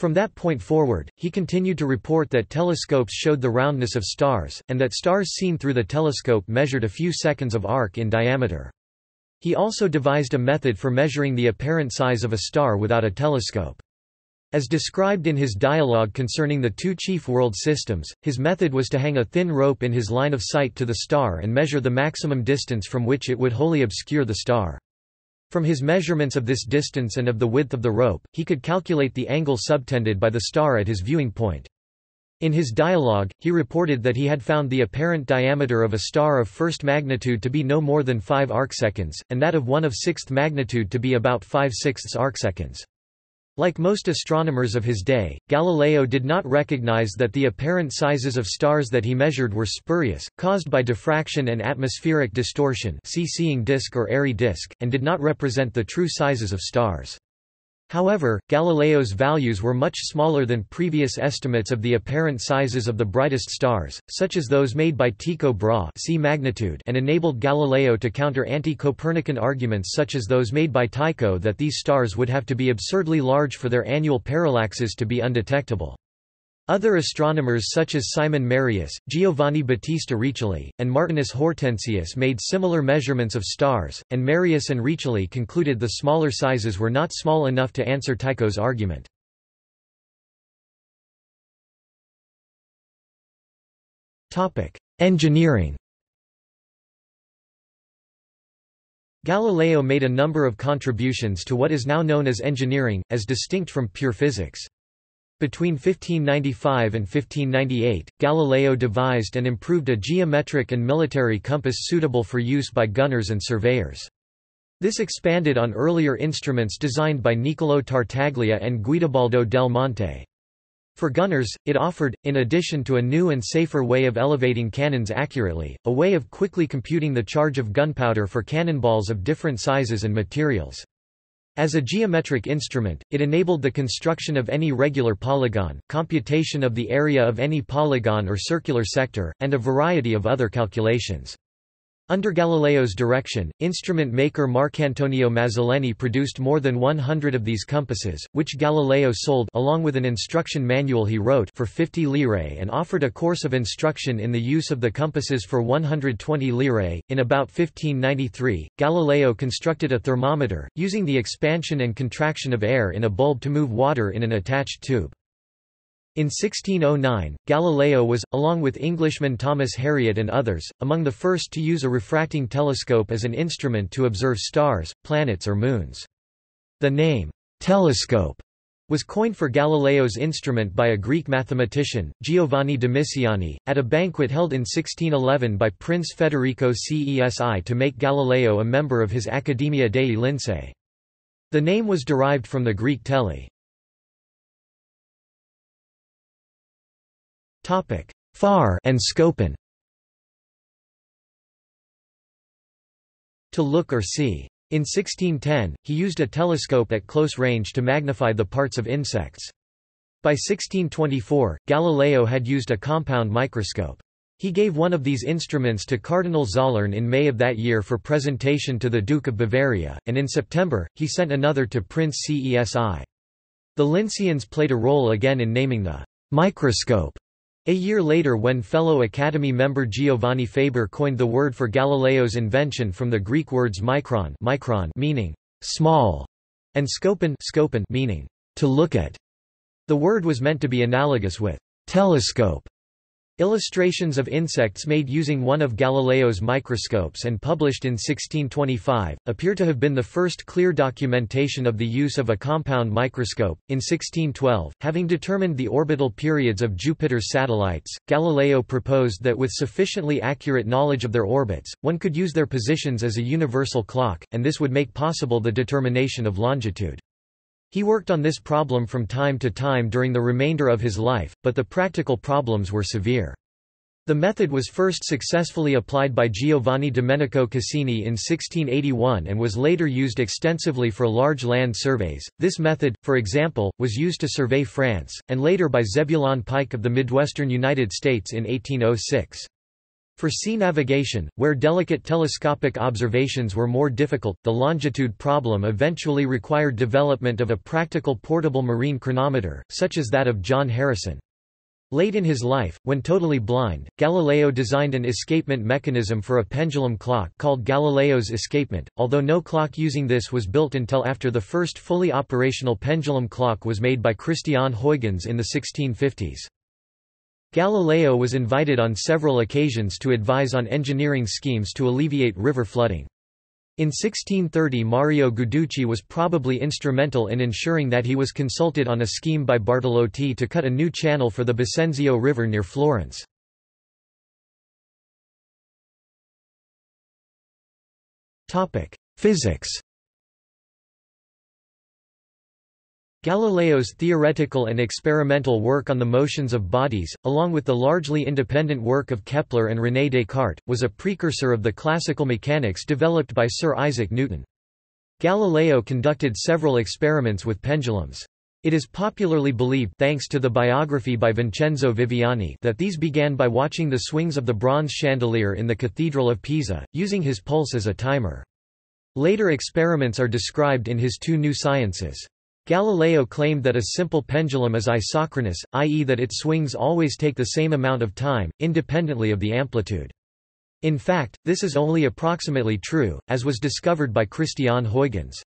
From that point forward, he continued to report that telescopes showed the roundness of stars, and that stars seen through the telescope measured a few seconds of arc in diameter. He also devised a method for measuring the apparent size of a star without a telescope. As described in his dialogue concerning the two chief world systems, his method was to hang a thin rope in his line of sight to the star and measure the maximum distance from which it would wholly obscure the star. From his measurements of this distance and of the width of the rope, he could calculate the angle subtended by the star at his viewing point. In his dialogue, he reported that he had found the apparent diameter of a star of first magnitude to be no more than 5 arcseconds, and that of one of sixth magnitude to be about 5 sixths arcseconds. Like most astronomers of his day, Galileo did not recognize that the apparent sizes of stars that he measured were spurious, caused by diffraction and atmospheric distortion see seeing disk or airy disk, and did not represent the true sizes of stars. However, Galileo's values were much smaller than previous estimates of the apparent sizes of the brightest stars, such as those made by Tycho Brahe see magnitude and enabled Galileo to counter anti-Copernican arguments such as those made by Tycho that these stars would have to be absurdly large for their annual parallaxes to be undetectable. Other astronomers such as Simon Marius, Giovanni Battista Riccioli, and Martinus Hortensius made similar measurements of stars, and Marius and Riccioli concluded the smaller sizes were not small enough to answer Tycho's argument. Engineering Galileo made a number of contributions to what is now known as engineering, as distinct from pure physics. Between 1595 and 1598, Galileo devised and improved a geometric and military compass suitable for use by gunners and surveyors. This expanded on earlier instruments designed by Niccolò Tartaglia and Guidobaldo del Monte. For gunners, it offered, in addition to a new and safer way of elevating cannons accurately, a way of quickly computing the charge of gunpowder for cannonballs of different sizes and materials. As a geometric instrument, it enabled the construction of any regular polygon, computation of the area of any polygon or circular sector, and a variety of other calculations. Under Galileo's direction, instrument maker Marcantonio Mazzoleni produced more than 100 of these compasses, which Galileo sold along with an instruction manual he wrote for 50 lire and offered a course of instruction in the use of the compasses for 120 lire. In about 1593, Galileo constructed a thermometer, using the expansion and contraction of air in a bulb to move water in an attached tube. In 1609, Galileo was, along with Englishman Thomas Harriot and others, among the first to use a refracting telescope as an instrument to observe stars, planets or moons. The name, telescope, was coined for Galileo's instrument by a Greek mathematician, Giovanni Demisiani, at a banquet held in 1611 by Prince Federico Cesi to make Galileo a member of his Accademia dei Lincei. The name was derived from the Greek tele, Topic: Far and skopein. To look or see. In 1610, he used a telescope at close range to magnify the parts of insects. By 1624, Galileo had used a compound microscope. He gave one of these instruments to Cardinal Zollern in May of that year for presentation to the Duke of Bavaria, and in September, he sent another to Prince Cesi. The Linceans played a role again in naming the microscope a year later when fellow Academy member Giovanni Faber coined the word for Galileo's invention from the Greek words micron, micron meaning small and scopon, scopon meaning to look at. The word was meant to be analogous with telescope Illustrations of insects made using one of Galileo's microscopes and published in 1625, appear to have been the first clear documentation of the use of a compound microscope. In 1612, having determined the orbital periods of Jupiter's satellites, Galileo proposed that with sufficiently accurate knowledge of their orbits, one could use their positions as a universal clock, and this would make possible the determination of longitude. He worked on this problem from time to time during the remainder of his life, but the practical problems were severe. The method was first successfully applied by Giovanni Domenico Cassini in 1681 and was later used extensively for large land surveys. This method, for example, was used to survey France, and later by Zebulon Pike of the Midwestern United States in 1806. For sea navigation, where delicate telescopic observations were more difficult, the longitude problem eventually required development of a practical portable marine chronometer, such as that of John Harrison. Late in his life, when totally blind, Galileo designed an escapement mechanism for a pendulum clock called Galileo's escapement, although no clock using this was built until after the first fully operational pendulum clock was made by Christiaan Huygens in the 1650s. Galileo was invited on several occasions to advise on engineering schemes to alleviate river flooding. In 1630 Mario Guiducci was probably instrumental in ensuring that he was consulted on a scheme by Bartolotti to cut a new channel for the Bisenzio River near Florence. Physics Galileo's theoretical and experimental work on the motions of bodies, along with the largely independent work of Kepler and René Descartes, was a precursor of the classical mechanics developed by Sir Isaac Newton. Galileo conducted several experiments with pendulums. It is popularly believed thanks to the biography by Vincenzo Viviani that these began by watching the swings of the bronze chandelier in the Cathedral of Pisa, using his pulse as a timer. Later experiments are described in his two new sciences. Galileo claimed that a simple pendulum is isochronous, i.e. that its swings always take the same amount of time, independently of the amplitude. In fact, this is only approximately true, as was discovered by Christiaan Huygens.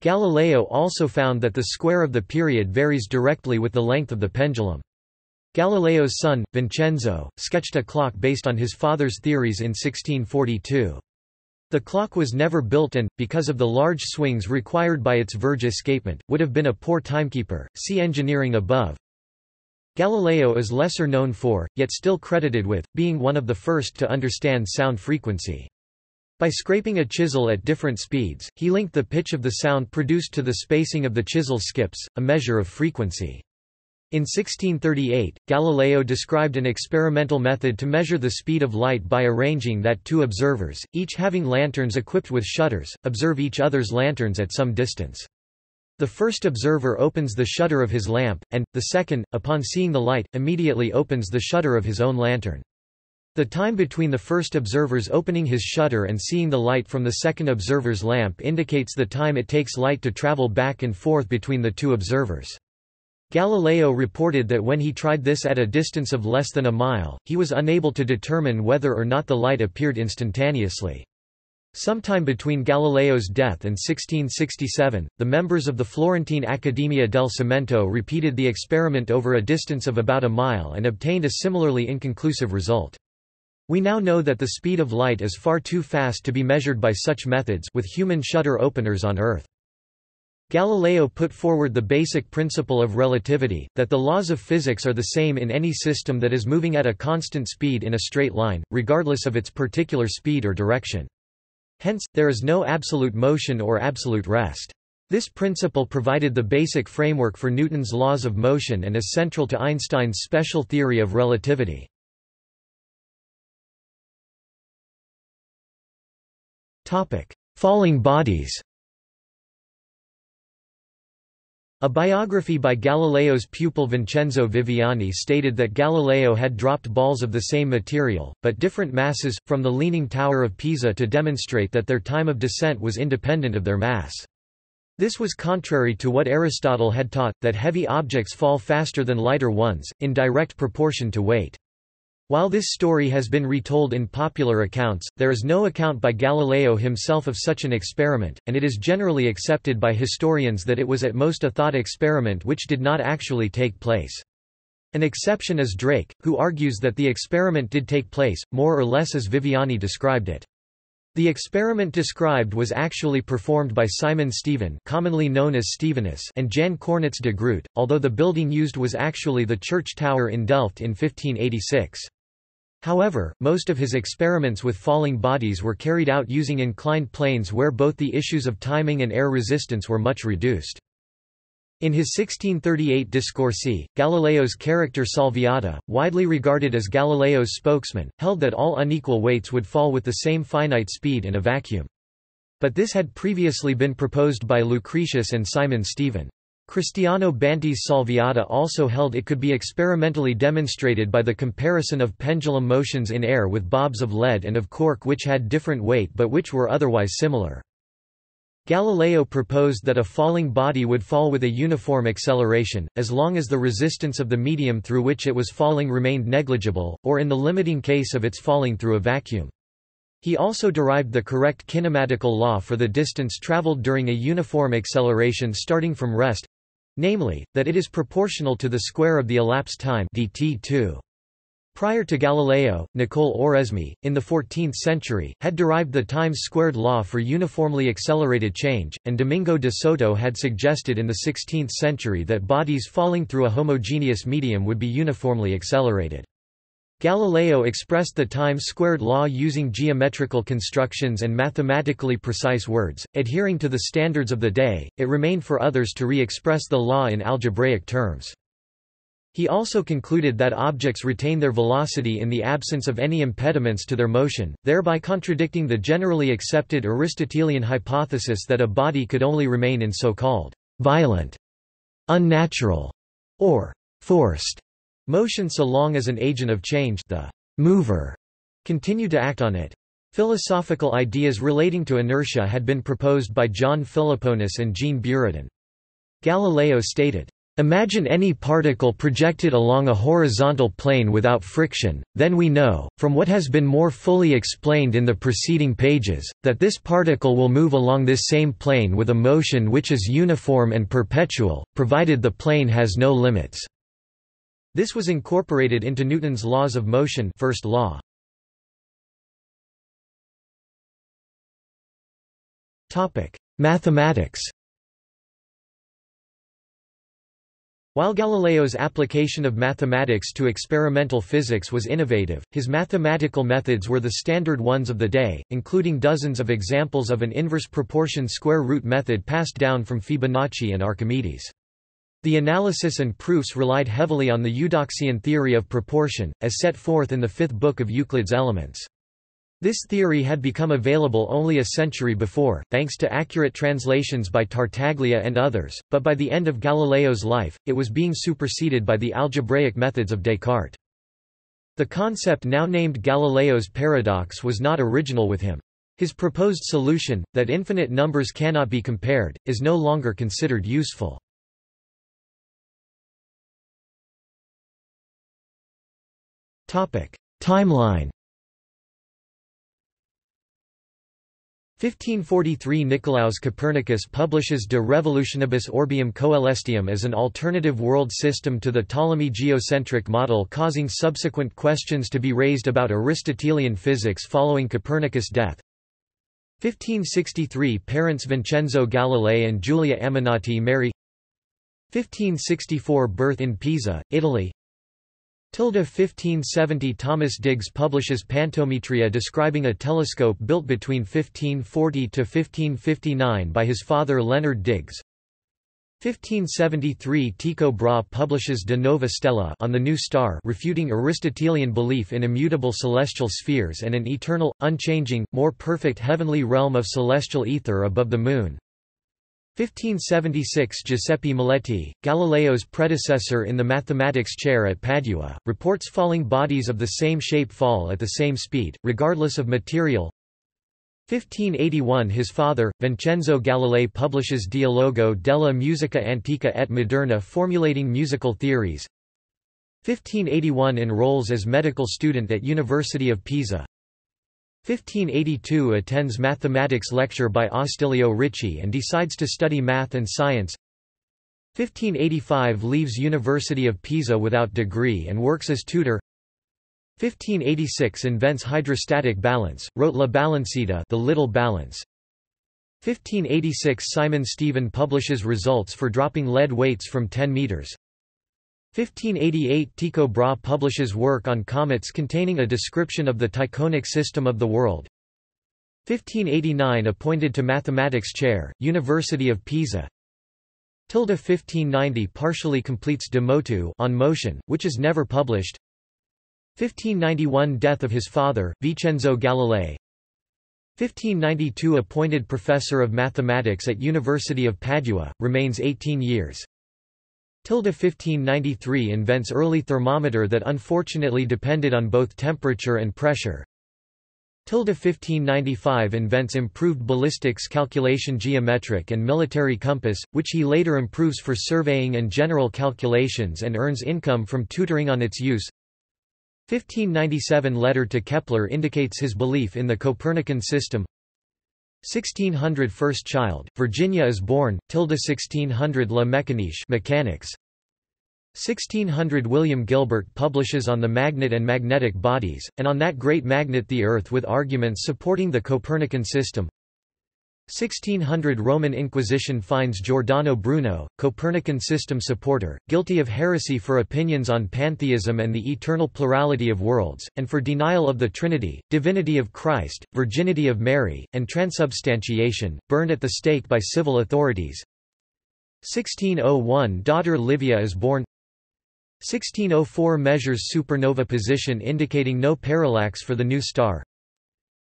Galileo also found that the square of the period varies directly with the length of the pendulum. Galileo's son, Vincenzo, sketched a clock based on his father's theories in 1642. The clock was never built and, because of the large swings required by its verge escapement, would have been a poor timekeeper. See engineering above. Galileo is lesser known for, yet still credited with, being one of the first to understand sound frequency. By scraping a chisel at different speeds, he linked the pitch of the sound produced to the spacing of the chisel skips, a measure of frequency. In 1638, Galileo described an experimental method to measure the speed of light by arranging that two observers, each having lanterns equipped with shutters, observe each other's lanterns at some distance. The first observer opens the shutter of his lamp, and, the second, upon seeing the light, immediately opens the shutter of his own lantern. The time between the first observer's opening his shutter and seeing the light from the second observer's lamp indicates the time it takes light to travel back and forth between the two observers. Galileo reported that when he tried this at a distance of less than a mile, he was unable to determine whether or not the light appeared instantaneously. Sometime between Galileo's death and 1667, the members of the Florentine Accademia del Cimento repeated the experiment over a distance of about a mile and obtained a similarly inconclusive result. We now know that the speed of light is far too fast to be measured by such methods with human shutter openers on Earth. Galileo put forward the basic principle of relativity, that the laws of physics are the same in any system that is moving at a constant speed in a straight line, regardless of its particular speed or direction. Hence, there is no absolute motion or absolute rest. This principle provided the basic framework for Newton's laws of motion and is central to Einstein's special theory of relativity. Falling bodies A biography by Galileo's pupil Vincenzo Viviani stated that Galileo had dropped balls of the same material, but different masses, from the Leaning Tower of Pisa to demonstrate that their time of descent was independent of their mass. This was contrary to what Aristotle had taught, that heavy objects fall faster than lighter ones, in direct proportion to weight. While this story has been retold in popular accounts, there is no account by Galileo himself of such an experiment, and it is generally accepted by historians that it was at most a thought experiment which did not actually take place. An exception is Drake, who argues that the experiment did take place, more or less as Viviani described it. The experiment described was actually performed by Simon Stevin commonly known as Stevinus and Jan Cornets de Groot, although the building used was actually the church tower in Delft in 1586. However, most of his experiments with falling bodies were carried out using inclined planes where both the issues of timing and air resistance were much reduced. In his 1638 Discorsi, Galileo's character Salviati, widely regarded as Galileo's spokesman, held that all unequal weights would fall with the same finite speed in a vacuum. But this had previously been proposed by Lucretius and Simon Stevin. Cristiano Banti's Salviati also held it could be experimentally demonstrated by the comparison of pendulum motions in air with bobs of lead and of cork which had different weight but which were otherwise similar. Galileo proposed that a falling body would fall with a uniform acceleration, as long as the resistance of the medium through which it was falling remained negligible, or in the limiting case of its falling through a vacuum. He also derived the correct kinematical law for the distance traveled during a uniform acceleration starting from rest, namely, that it is proportional to the square of the elapsed time dt2. Prior to Galileo, Nicole Oresme, in the 14th century, had derived the times-squared law for uniformly accelerated change, and Domingo de Soto had suggested in the 16th century that bodies falling through a homogeneous medium would be uniformly accelerated. Galileo expressed the time-squared law using geometrical constructions and mathematically precise words, adhering to the standards of the day, it remained for others to re-express the law in algebraic terms. He also concluded that objects retain their velocity in the absence of any impediments to their motion, thereby contradicting the generally accepted Aristotelian hypothesis that a body could only remain in so-called violent, unnatural, or forced Motion so long as an agent of change the mover continued to act on it. Philosophical ideas relating to inertia had been proposed by John Philoponus and Jean Buridan. Galileo stated, Imagine any particle projected along a horizontal plane without friction, then we know, from what has been more fully explained in the preceding pages, that this particle will move along this same plane with a motion which is uniform and perpetual, provided the plane has no limits. This was incorporated into Newton's laws of motion first law. Mathematics While Galileo's application of mathematics to experimental physics was innovative, his mathematical methods were the standard ones of the day, including dozens of examples of an inverse proportion square root method passed down from Fibonacci and Archimedes. The analysis and proofs relied heavily on the Eudoxian theory of proportion, as set forth in the fifth book of Euclid's Elements. This theory had become available only a century before, thanks to accurate translations by Tartaglia and others, but by the end of Galileo's life, it was being superseded by the algebraic methods of Descartes. The concept now named Galileo's paradox was not original with him. His proposed solution, that infinite numbers cannot be compared, is no longer considered useful. Timeline. 1543 Nicolaus Copernicus publishes De Revolutionibus Orbium Coelestium as an alternative world system to the Ptolemy geocentric model causing subsequent questions to be raised about Aristotelian physics following Copernicus' death. 1563 Parents Vincenzo Galilei and Giulia Ammannati marry. 1564 Birth in Pisa, Italy 1570 Thomas Digges publishes Pantometria describing a telescope built between 1540 to 1559 by his father Leonard Digges. 1573 Tycho Brahe publishes De Nova Stella on the new star refuting Aristotelian belief in immutable celestial spheres and an eternal, unchanging, more perfect heavenly realm of celestial ether above the Moon. 1576 Giuseppe Moletti, Galileo's predecessor in the mathematics chair at Padua, reports falling bodies of the same shape fall at the same speed, regardless of material. 1581 His father, Vincenzo Galilei publishes Dialogo della musica antica et moderna formulating musical theories. 1581 enrolls as medical student at University of Pisa. 1582 attends mathematics lecture by Ostilio Ricci and decides to study math and science. 1585 leaves University of Pisa without degree and works as tutor. 1586 invents hydrostatic balance, wrote La Bilancetta the Little Balance. 1586 Simon Stevin publishes results for dropping lead weights from 10 meters. 1588 Tycho Brahe publishes work on comets containing a description of the Tychonic system of the world. 1589 appointed to mathematics chair, University of Pisa. Tilde 1590 partially completes De Motu on motion, which is never published. 1591 Death of his father, Vincenzo Galilei. 1592 Appointed professor of mathematics at University of Padua, remains 18 years. Tilde 1593 invents early thermometer that unfortunately depended on both temperature and pressure. Tilde 1595 invents improved ballistics calculation geometric and military compass, which he later improves for surveying and general calculations and earns income from tutoring on its use. 1597 letter to Kepler indicates his belief in the Copernican system. 1600 first child, Virginia is born, tilde 1600 La Mécanique mechanics. 1600 William Gilbert publishes on the magnet and magnetic bodies, and on that great magnet the Earth with arguments supporting the Copernican system. 1600 Roman Inquisition finds Giordano Bruno, Copernican system supporter, guilty of heresy for opinions on pantheism and the eternal plurality of worlds, and for denial of the Trinity, divinity of Christ, virginity of Mary, and transubstantiation, burned at the stake by civil authorities. 1601 Daughter Livia is born 1604 measures supernova position indicating no parallax for the new star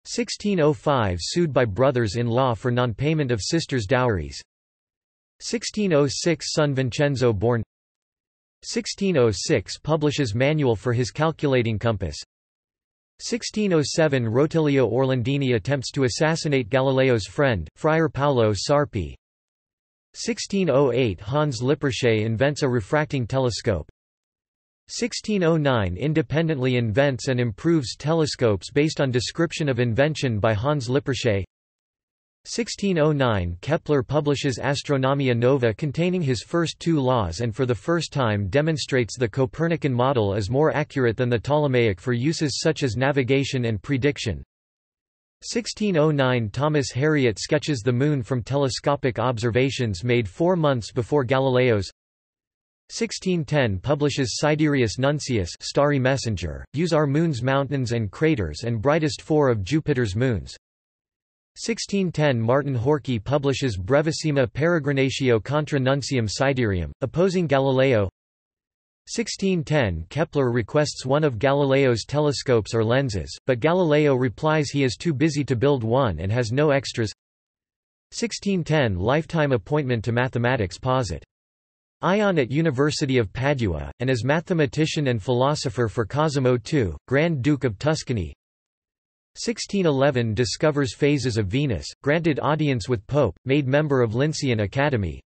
1605 sued by brothers-in-law for non-payment of sisters' dowries. 1606 son Vincenzo born. 1606 publishes manual for his calculating compass. 1607 Rotilio Orlandini attempts to assassinate Galileo's friend, Friar Paolo Sarpi. 1608 Hans Lippershey invents a refracting telescope 1609 independently invents and improves telescopes based on description of invention by Hans Lippershey. 1609 Kepler publishes Astronomia Nova containing his first two laws and for the first time demonstrates the Copernican model is more accurate than the Ptolemaic for uses such as navigation and prediction. 1609 Thomas Harriot sketches the Moon from telescopic observations made four months before Galileo's 1610 publishes Sidereus Nuncius Starry Messenger, views our Moon's mountains and craters and brightest four of Jupiter's moons. 1610 Martin Horky publishes Brevissima Peregrinatio contra Nuncium Sidereum, opposing Galileo. 1610 Kepler requests one of Galileo's telescopes or lenses, but Galileo replies he is too busy to build one and has no extras. 1610 Lifetime appointment to mathematics posit Ion at University of Padua, and as mathematician and philosopher for Cosimo II, Grand Duke of Tuscany. 1611 discovers phases of Venus, granted audience with Pope, made member of Lincean Academy.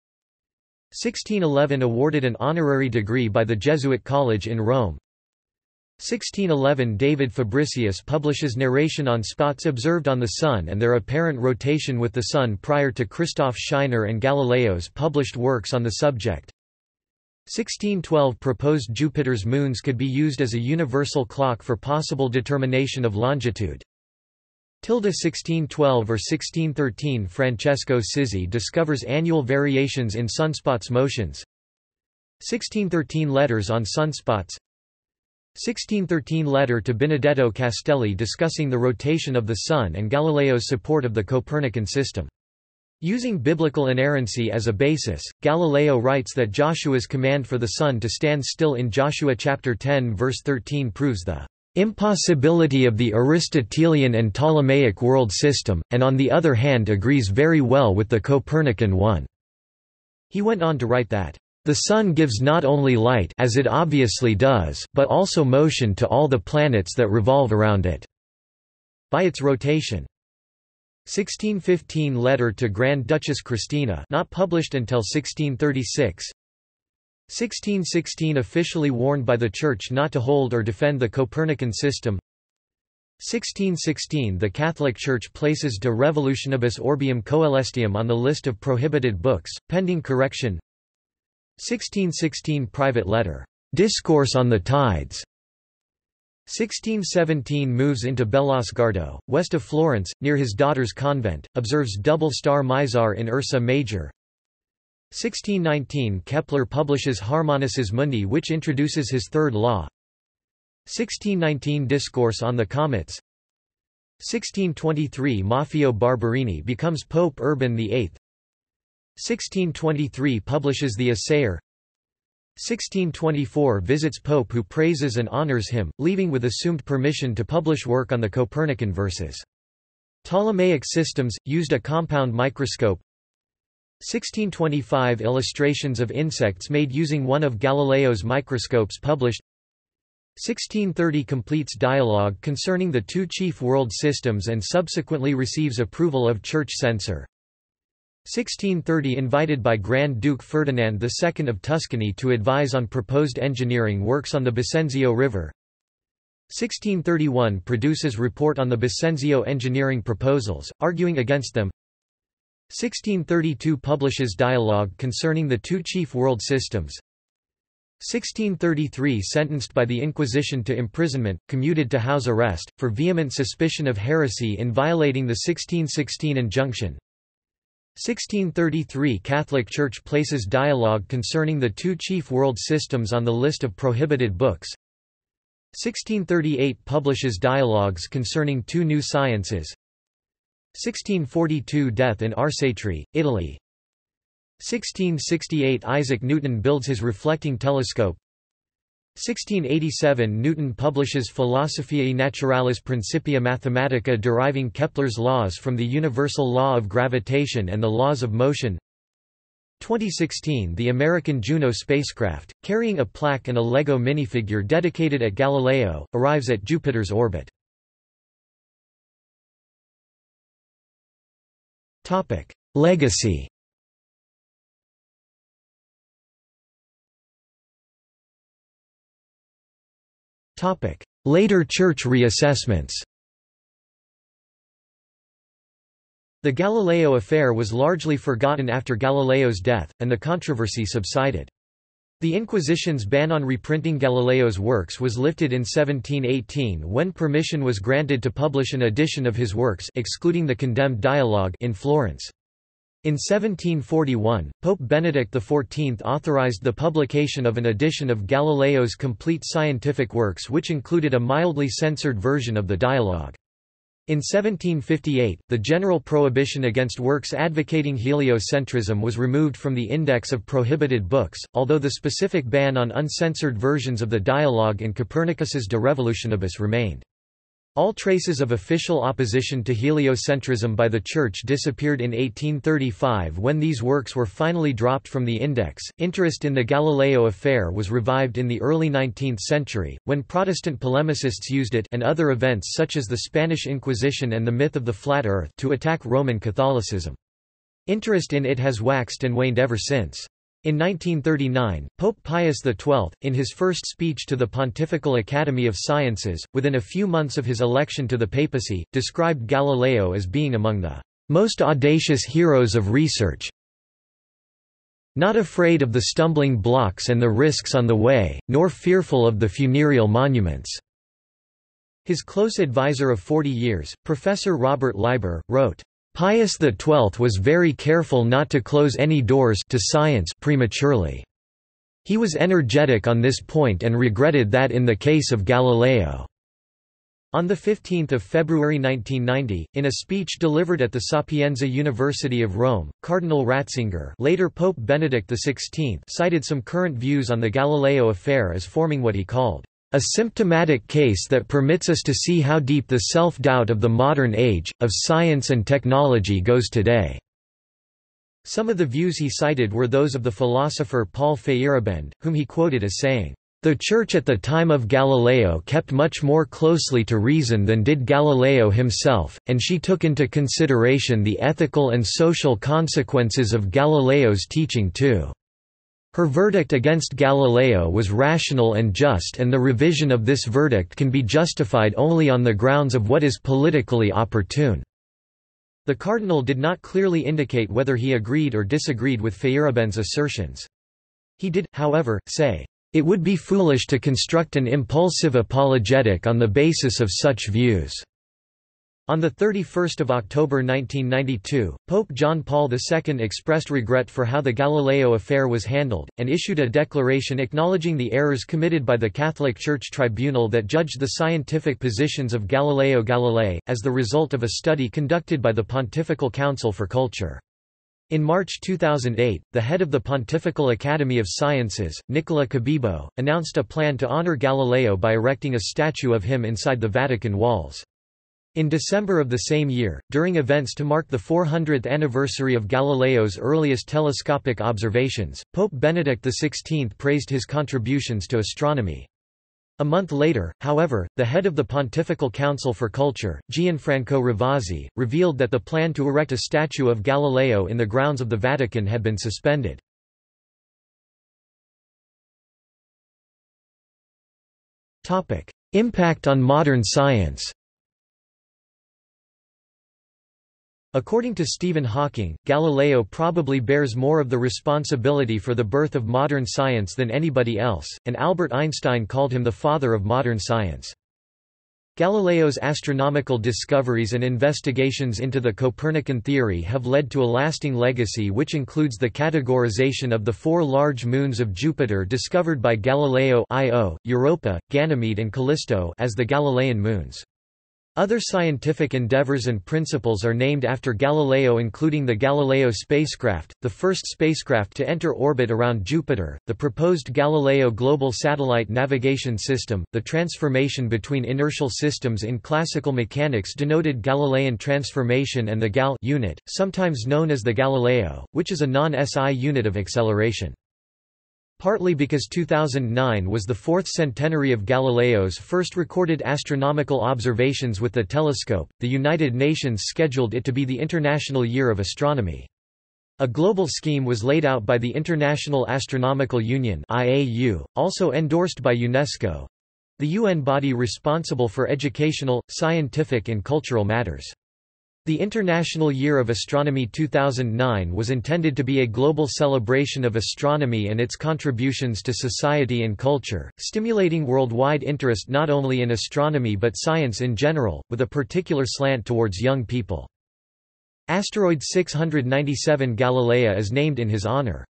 1611 awarded an honorary degree by the Jesuit College in Rome. 1611 David Fabricius publishes narration on spots observed on the Sun and their apparent rotation with the Sun prior to Christoph Scheiner and Galileo's published works on the subject 1612 proposed Jupiter's moons could be used as a universal clock for possible determination of longitude. Tilde 1612 or 1613 Francesco Sizzi discovers annual variations in sunspots' motions. 1613 Letters on sunspots 1613 Letter to Benedetto Castelli discussing the rotation of the Sun and Galileo's support of the Copernican system. Using biblical inerrancy as a basis, Galileo writes that Joshua's command for the sun to stand still in Joshua chapter 10 verse 13 proves the impossibility of the Aristotelian and Ptolemaic world system, and on the other hand agrees very well with the Copernican one. He went on to write that the Sun gives not only light as it obviously does, but also motion to all the planets that revolve around it by its rotation. 1615 letter to Grand Duchess Christina not published until 1636 1616 officially warned by the Church not to hold or defend the Copernican system. 1616 The Catholic Church places De Revolutionibus Orbium Coelestium on the list of prohibited books, pending correction. 1616 Private letter, "'Discourse on the Tides' 1617 moves into Bellosguardo, west of Florence, near his daughter's convent, observes double star Mizar in Ursa Major. 1619 Kepler publishes Harmonices Mundi which introduces his third law. 1619 Discourse on the Comets 1623 Maffeo Barberini becomes Pope Urban VIII 1623 publishes the Assayer 1624 visits Pope who praises and honors him, leaving with assumed permission to publish work on the Copernican verses. Ptolemaic systems, used a compound microscope. 1625 Illustrations of insects made using one of Galileo's microscopes published. 1630 completes dialogue concerning the two chief world systems and subsequently receives approval of church censor 1630 invited by Grand Duke Ferdinand II of Tuscany to advise on proposed engineering works on the Bisenzio River. 1631 produces report on the Bisenzio engineering proposals, arguing against them. 1632 publishes dialogue concerning the two chief world systems. 1633 sentenced by the Inquisition to imprisonment, commuted to house arrest, for vehement suspicion of heresy in violating the 1616 injunction. 1633 Catholic Church places dialogue concerning the two chief world systems on the list of prohibited books. 1638 publishes dialogues concerning two new sciences. 1642 Death in Arcetri, Italy. 1668 Isaac Newton builds his reflecting telescope 1687 Newton publishes Philosophiae Naturalis Principia Mathematica deriving Kepler's laws from the universal law of gravitation and the laws of motion 2016 The American Juno spacecraft, carrying a plaque and a LEGO minifigure dedicated at Galileo, arrives at Jupiter's orbit. Legacy Later church reassessments The Galileo affair was largely forgotten after Galileo's death, and the controversy subsided. The Inquisition's ban on reprinting Galileo's works was lifted in 1718 when permission was granted to publish an edition of his works excluding the condemned dialogue in Florence. In 1741, Pope Benedict XIV authorized the publication of an edition of Galileo's complete scientific works which included a mildly censored version of the dialogue. In 1758, the general prohibition against works advocating heliocentrism was removed from the index of prohibited books, although the specific ban on uncensored versions of the dialogue in Copernicus's De Revolutionibus remained. All traces of official opposition to heliocentrism by the Church disappeared in 1835 when these works were finally dropped from the index. Interest in the Galileo affair was revived in the early 19th century, when Protestant polemicists used it and other events such as the Spanish Inquisition and the myth of the flat earth to attack Roman Catholicism. Interest in it has waxed and waned ever since. In 1939, Pope Pius XII, in his first speech to the Pontifical Academy of Sciences, within a few months of his election to the papacy, described Galileo as being among the most audacious heroes of research, not afraid of the stumbling blocks and the risks on the way, nor fearful of the funereal monuments." His close advisor of 40 years, Professor Robert Leiber, wrote, Pius XII was very careful not to close any doors to science prematurely. He was energetic on this point and regretted that in the case of Galileo. On 15 February 1990, in a speech delivered at the Sapienza University of Rome, Cardinal Ratzinger later Pope Benedict XVI cited some current views on the Galileo affair as forming what he called a symptomatic case that permits us to see how deep the self-doubt of the modern age, of science and technology goes today." Some of the views he cited were those of the philosopher Paul Feyerabend, whom he quoted as saying, "...the Church at the time of Galileo kept much more closely to reason than did Galileo himself, and she took into consideration the ethical and social consequences of Galileo's teaching too." Her verdict against Galileo was rational and just and the revision of this verdict can be justified only on the grounds of what is politically opportune." The cardinal did not clearly indicate whether he agreed or disagreed with Feyerabend's assertions. He did, however, say, "...it would be foolish to construct an impulsive apologetic on the basis of such views." On 31 October 1992, Pope John Paul II expressed regret for how the Galileo affair was handled, and issued a declaration acknowledging the errors committed by the Catholic Church tribunal that judged the scientific positions of Galileo Galilei, as the result of a study conducted by the Pontifical Council for Culture. In March 2008, the head of the Pontifical Academy of Sciences, Nicola Cabibbo, announced a plan to honor Galileo by erecting a statue of him inside the Vatican walls. In December of the same year, during events to mark the 400th anniversary of Galileo's earliest telescopic observations, Pope Benedict XVI praised his contributions to astronomy. A month later, however, the head of the Pontifical Council for Culture, Gianfranco Ravasi, revealed that the plan to erect a statue of Galileo in the grounds of the Vatican had been suspended. Impact on modern science According to Stephen Hawking, Galileo probably bears more of the responsibility for the birth of modern science than anybody else, and Albert Einstein called him the father of modern science. Galileo's astronomical discoveries and investigations into the Copernican theory have led to a lasting legacy which includes the categorization of the four large moons of Jupiter discovered by Galileo Io, Europa, Ganymede and Callisto as the Galilean moons. Other scientific endeavors and principles are named after Galileo including the Galileo spacecraft, the first spacecraft to enter orbit around Jupiter, the proposed Galileo Global Satellite Navigation System, the transformation between inertial systems in classical mechanics denoted Galilean transformation and the Gal unit, sometimes known as the Galileo, which is a non-SI unit of acceleration. Partly because 2009 was the fourth centenary of Galileo's first recorded astronomical observations with the telescope, the United Nations scheduled it to be the International Year of Astronomy. A global scheme was laid out by the International Astronomical Union IAU, also endorsed by UNESCO—the UN body responsible for educational, scientific and cultural matters. The International Year of Astronomy 2009 was intended to be a global celebration of astronomy and its contributions to society and culture, stimulating worldwide interest not only in astronomy but science in general, with a particular slant towards young people. Asteroid 697 Galilea is named in his honor.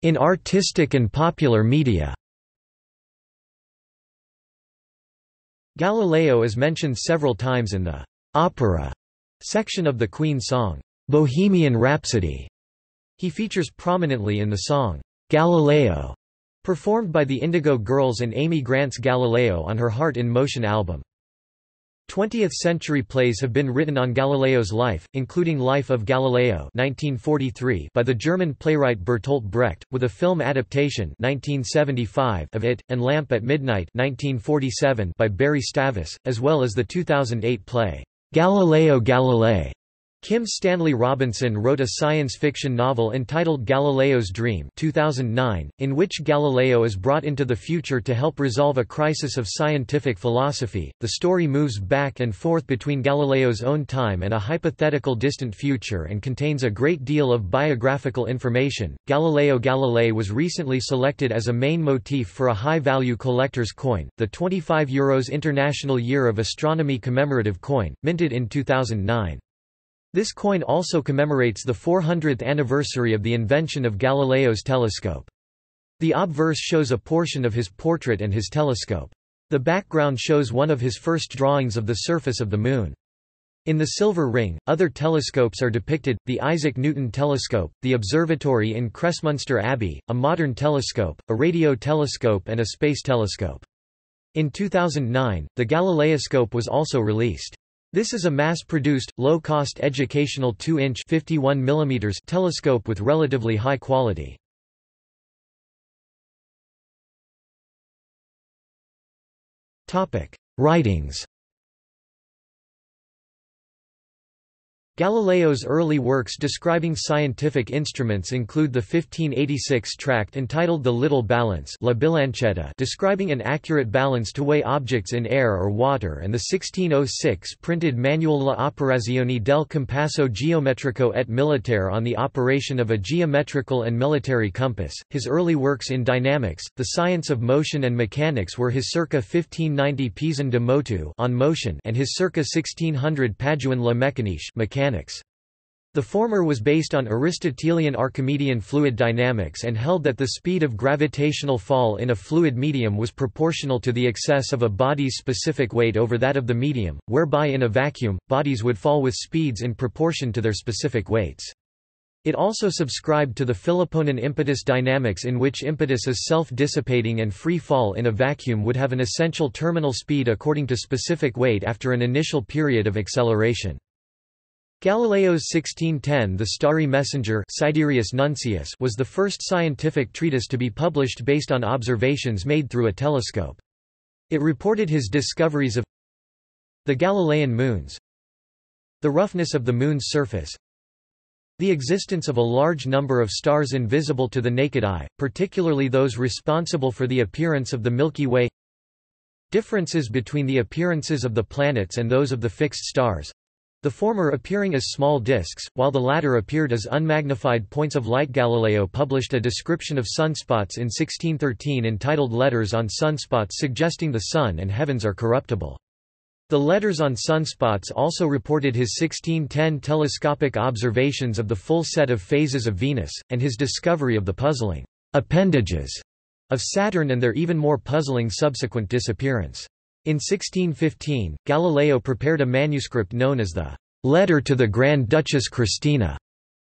In artistic and popular media Galileo is mentioned several times in the opera section of the Queen song, Bohemian Rhapsody. He features prominently in the song, Galileo, performed by the Indigo Girls and Amy Grant's Galileo on her Heart in Motion album. 20th-century plays have been written on Galileo's life, including Life of Galileo 1943 by the German playwright Bertolt Brecht, with a film adaptation 1975 of it, and Lamp at Midnight 1947 by Barry Stavis, as well as the 2008 play, Galileo Galilei, Kim Stanley Robinson wrote a science fiction novel entitled Galileo's Dream 2009, in which Galileo is brought into the future to help resolve a crisis of scientific philosophy. The story moves back and forth between Galileo's own time and a hypothetical distant future and contains a great deal of biographical information. Galileo Galilei was recently selected as a main motif for a high-value collector's coin, the 25 euros International Year of Astronomy commemorative coin, minted in 2009. This coin also commemorates the 400th anniversary of the invention of Galileo's telescope. The obverse shows a portion of his portrait and his telescope. The background shows one of his first drawings of the surface of the Moon. In the silver ring, other telescopes are depicted, the Isaac Newton telescope, the observatory in Kremsmünster Abbey, a modern telescope, a radio telescope and a space telescope. In 2009, the Galileoscope was also released. This is a mass-produced, low-cost educational 2-inch telescope with relatively high quality. Writings Galileo's early works describing scientific instruments include the 1586 tract entitled The Little Balance La Bilancetta describing an accurate balance to weigh objects in air or water and the 1606 printed Manual La Operazione del Compasso Geometrico et Militare on the operation of a geometrical and military compass. His early works in dynamics, the science of motion and mechanics were his circa 1590 Pisan de Motu on motion and his circa 1600 Paduan Le Meccaniche mechanics. The former was based on Aristotelian Archimedean fluid dynamics and held that the speed of gravitational fall in a fluid medium was proportional to the excess of a body's specific weight over that of the medium, whereby in a vacuum, bodies would fall with speeds in proportion to their specific weights. It also subscribed to the Philoponan impetus dynamics in which impetus is self-dissipating and free fall in a vacuum would have an essential terminal speed according to specific weight after an initial period of acceleration. Galileo's 1610 The Starry Messenger Sidereus Nuncius was the first scientific treatise to be published based on observations made through a telescope. It reported his discoveries of the Galilean moons, the roughness of the Moon's surface, the existence of a large number of stars invisible to the naked eye, particularly those responsible for the appearance of the Milky Way differences between the appearances of the planets and those of the fixed stars the former appearing as small disks, while the latter appeared as unmagnified points of light. Galileo published a description of sunspots in 1613 entitled Letters on Sunspots suggesting the sun and heavens are corruptible. The letters on sunspots also reported his 1610 telescopic observations of the full set of phases of Venus, and his discovery of the puzzling appendages of Saturn and their even more puzzling subsequent disappearance. In 1615, Galileo prepared a manuscript known as the Letter to the Grand Duchess Christina,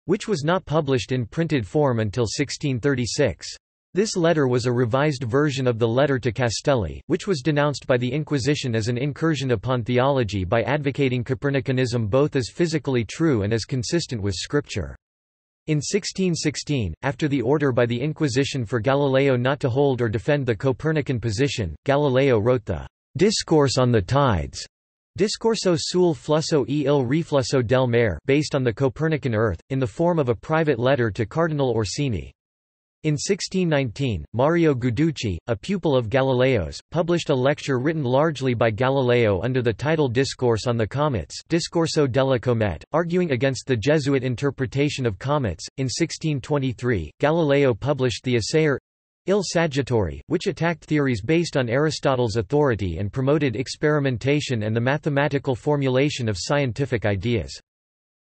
which was not published in printed form until 1636. This letter was a revised version of the letter to Castelli, which was denounced by the Inquisition as an incursion upon theology by advocating Copernicanism both as physically true and as consistent with Scripture. In 1616, after the order by the Inquisition for Galileo not to hold or defend the Copernican position, Galileo wrote the Discourse on the Tides Discorso sul flusso e il riflusso del mare based on the Copernican Earth, in the form of a private letter to Cardinal Orsini. In 1619, Mario Guiducci, a pupil of Galileo's, published a lecture written largely by Galileo under the title Discourse on the Comets Discorso della Comete, arguing against the Jesuit interpretation of comets. In 1623, Galileo published the Assayer Il Saggiatore, which attacked theories based on Aristotle's authority and promoted experimentation and the mathematical formulation of scientific ideas.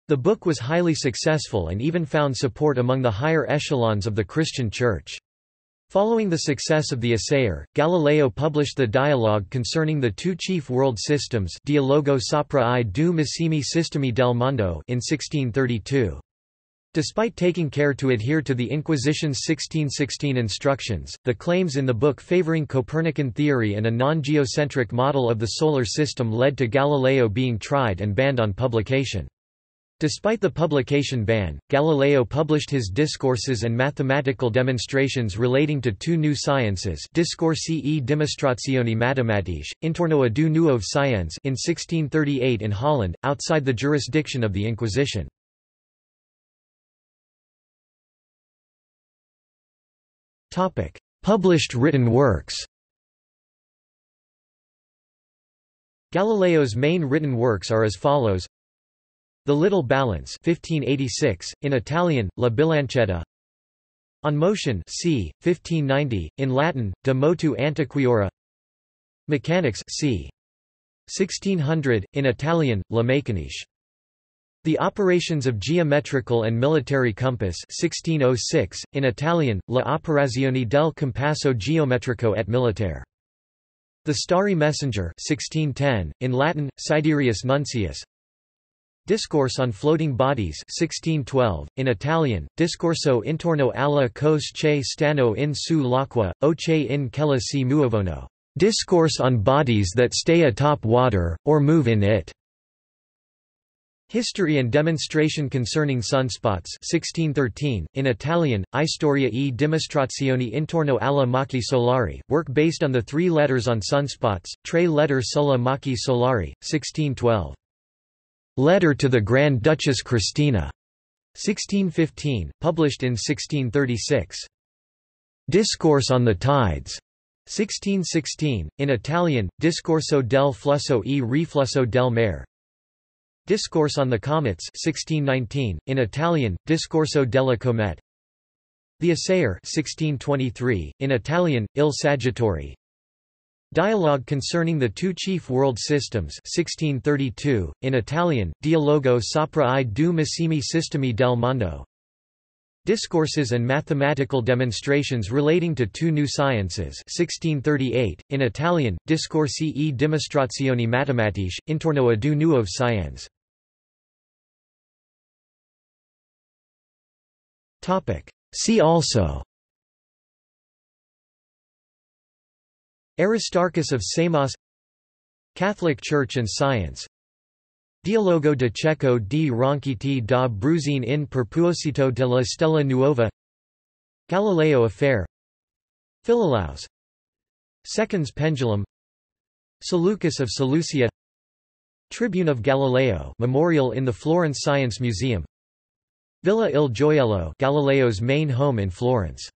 The book was highly successful and even found support among the higher echelons of the Christian Church. Following the success of the Assayer, Galileo published the dialogue concerning the two chief world systems Dialogo sopra i due massimi sistemi del mondo in 1632. Despite taking care to adhere to the Inquisition's 1616 instructions, the claims in the book favoring Copernican theory and a non-geocentric model of the Solar System led to Galileo being tried and banned on publication. Despite the publication ban, Galileo published his discourses and mathematical demonstrations relating to two new sciences Discorsi e dimostrazioni matematiche, intorno a due nuove scienze in 1638 in Holland, outside the jurisdiction of the Inquisition. Published written works Galileo's main written works are as follows the Little Balance 1586, in Italian, La Bilancetta On Motion c. 1590, in Latin, De Motu Antiquiora Mechanics c. 1600, in Italian, Le Meccaniche. The Operations of Geometrical and Military Compass 1606, in Italian, La Operazioni del Compasso Geometrico et Militare. The Starry Messenger 1610, in Latin, Sidereus Nuncius Discourse on Floating Bodies 1612, in Italian, Discorso intorno alla cose che stanno in su l'acqua, o che in quella si muovono. Discourse on Bodies that Stay Atop Water, or Move in It. History and Demonstration Concerning Sunspots 1613, in Italian, Istoria e dimostrazioni intorno alla macchie solari, work based on the three letters on sunspots, Tre lettere sulla macchie solari, 1612. Letter to the Grand Duchess Christina, 1615, published in 1636. Discourse on the Tides, 1616, in Italian, Discorso del flusso e riflusso del mare. Discourse on the Comets 1619, in Italian, Discorso della Comete. The Assayer 1623, in Italian, Il Saggiatore, Dialogue concerning the two chief world systems 1632, in Italian, Dialogo sopra i due massimi sistemi del mondo. Discourses and mathematical demonstrations relating to two new sciences 1638, in Italian, Discorsi e dimostrazioni matematiche, intorno a due nuove scienze See also. Aristarchus of Samos. Catholic Church and Science. Dialogo de Cecco di Ronchitti da Bruzene in Perpuosito della Stella Nuova. Galileo Affair. Philolaus. Seconds Pendulum. Seleucus of Seleucia. Tribune of Galileo memorial in the Florence Science Museum Villa il Gioiello Galileo's main home in Florence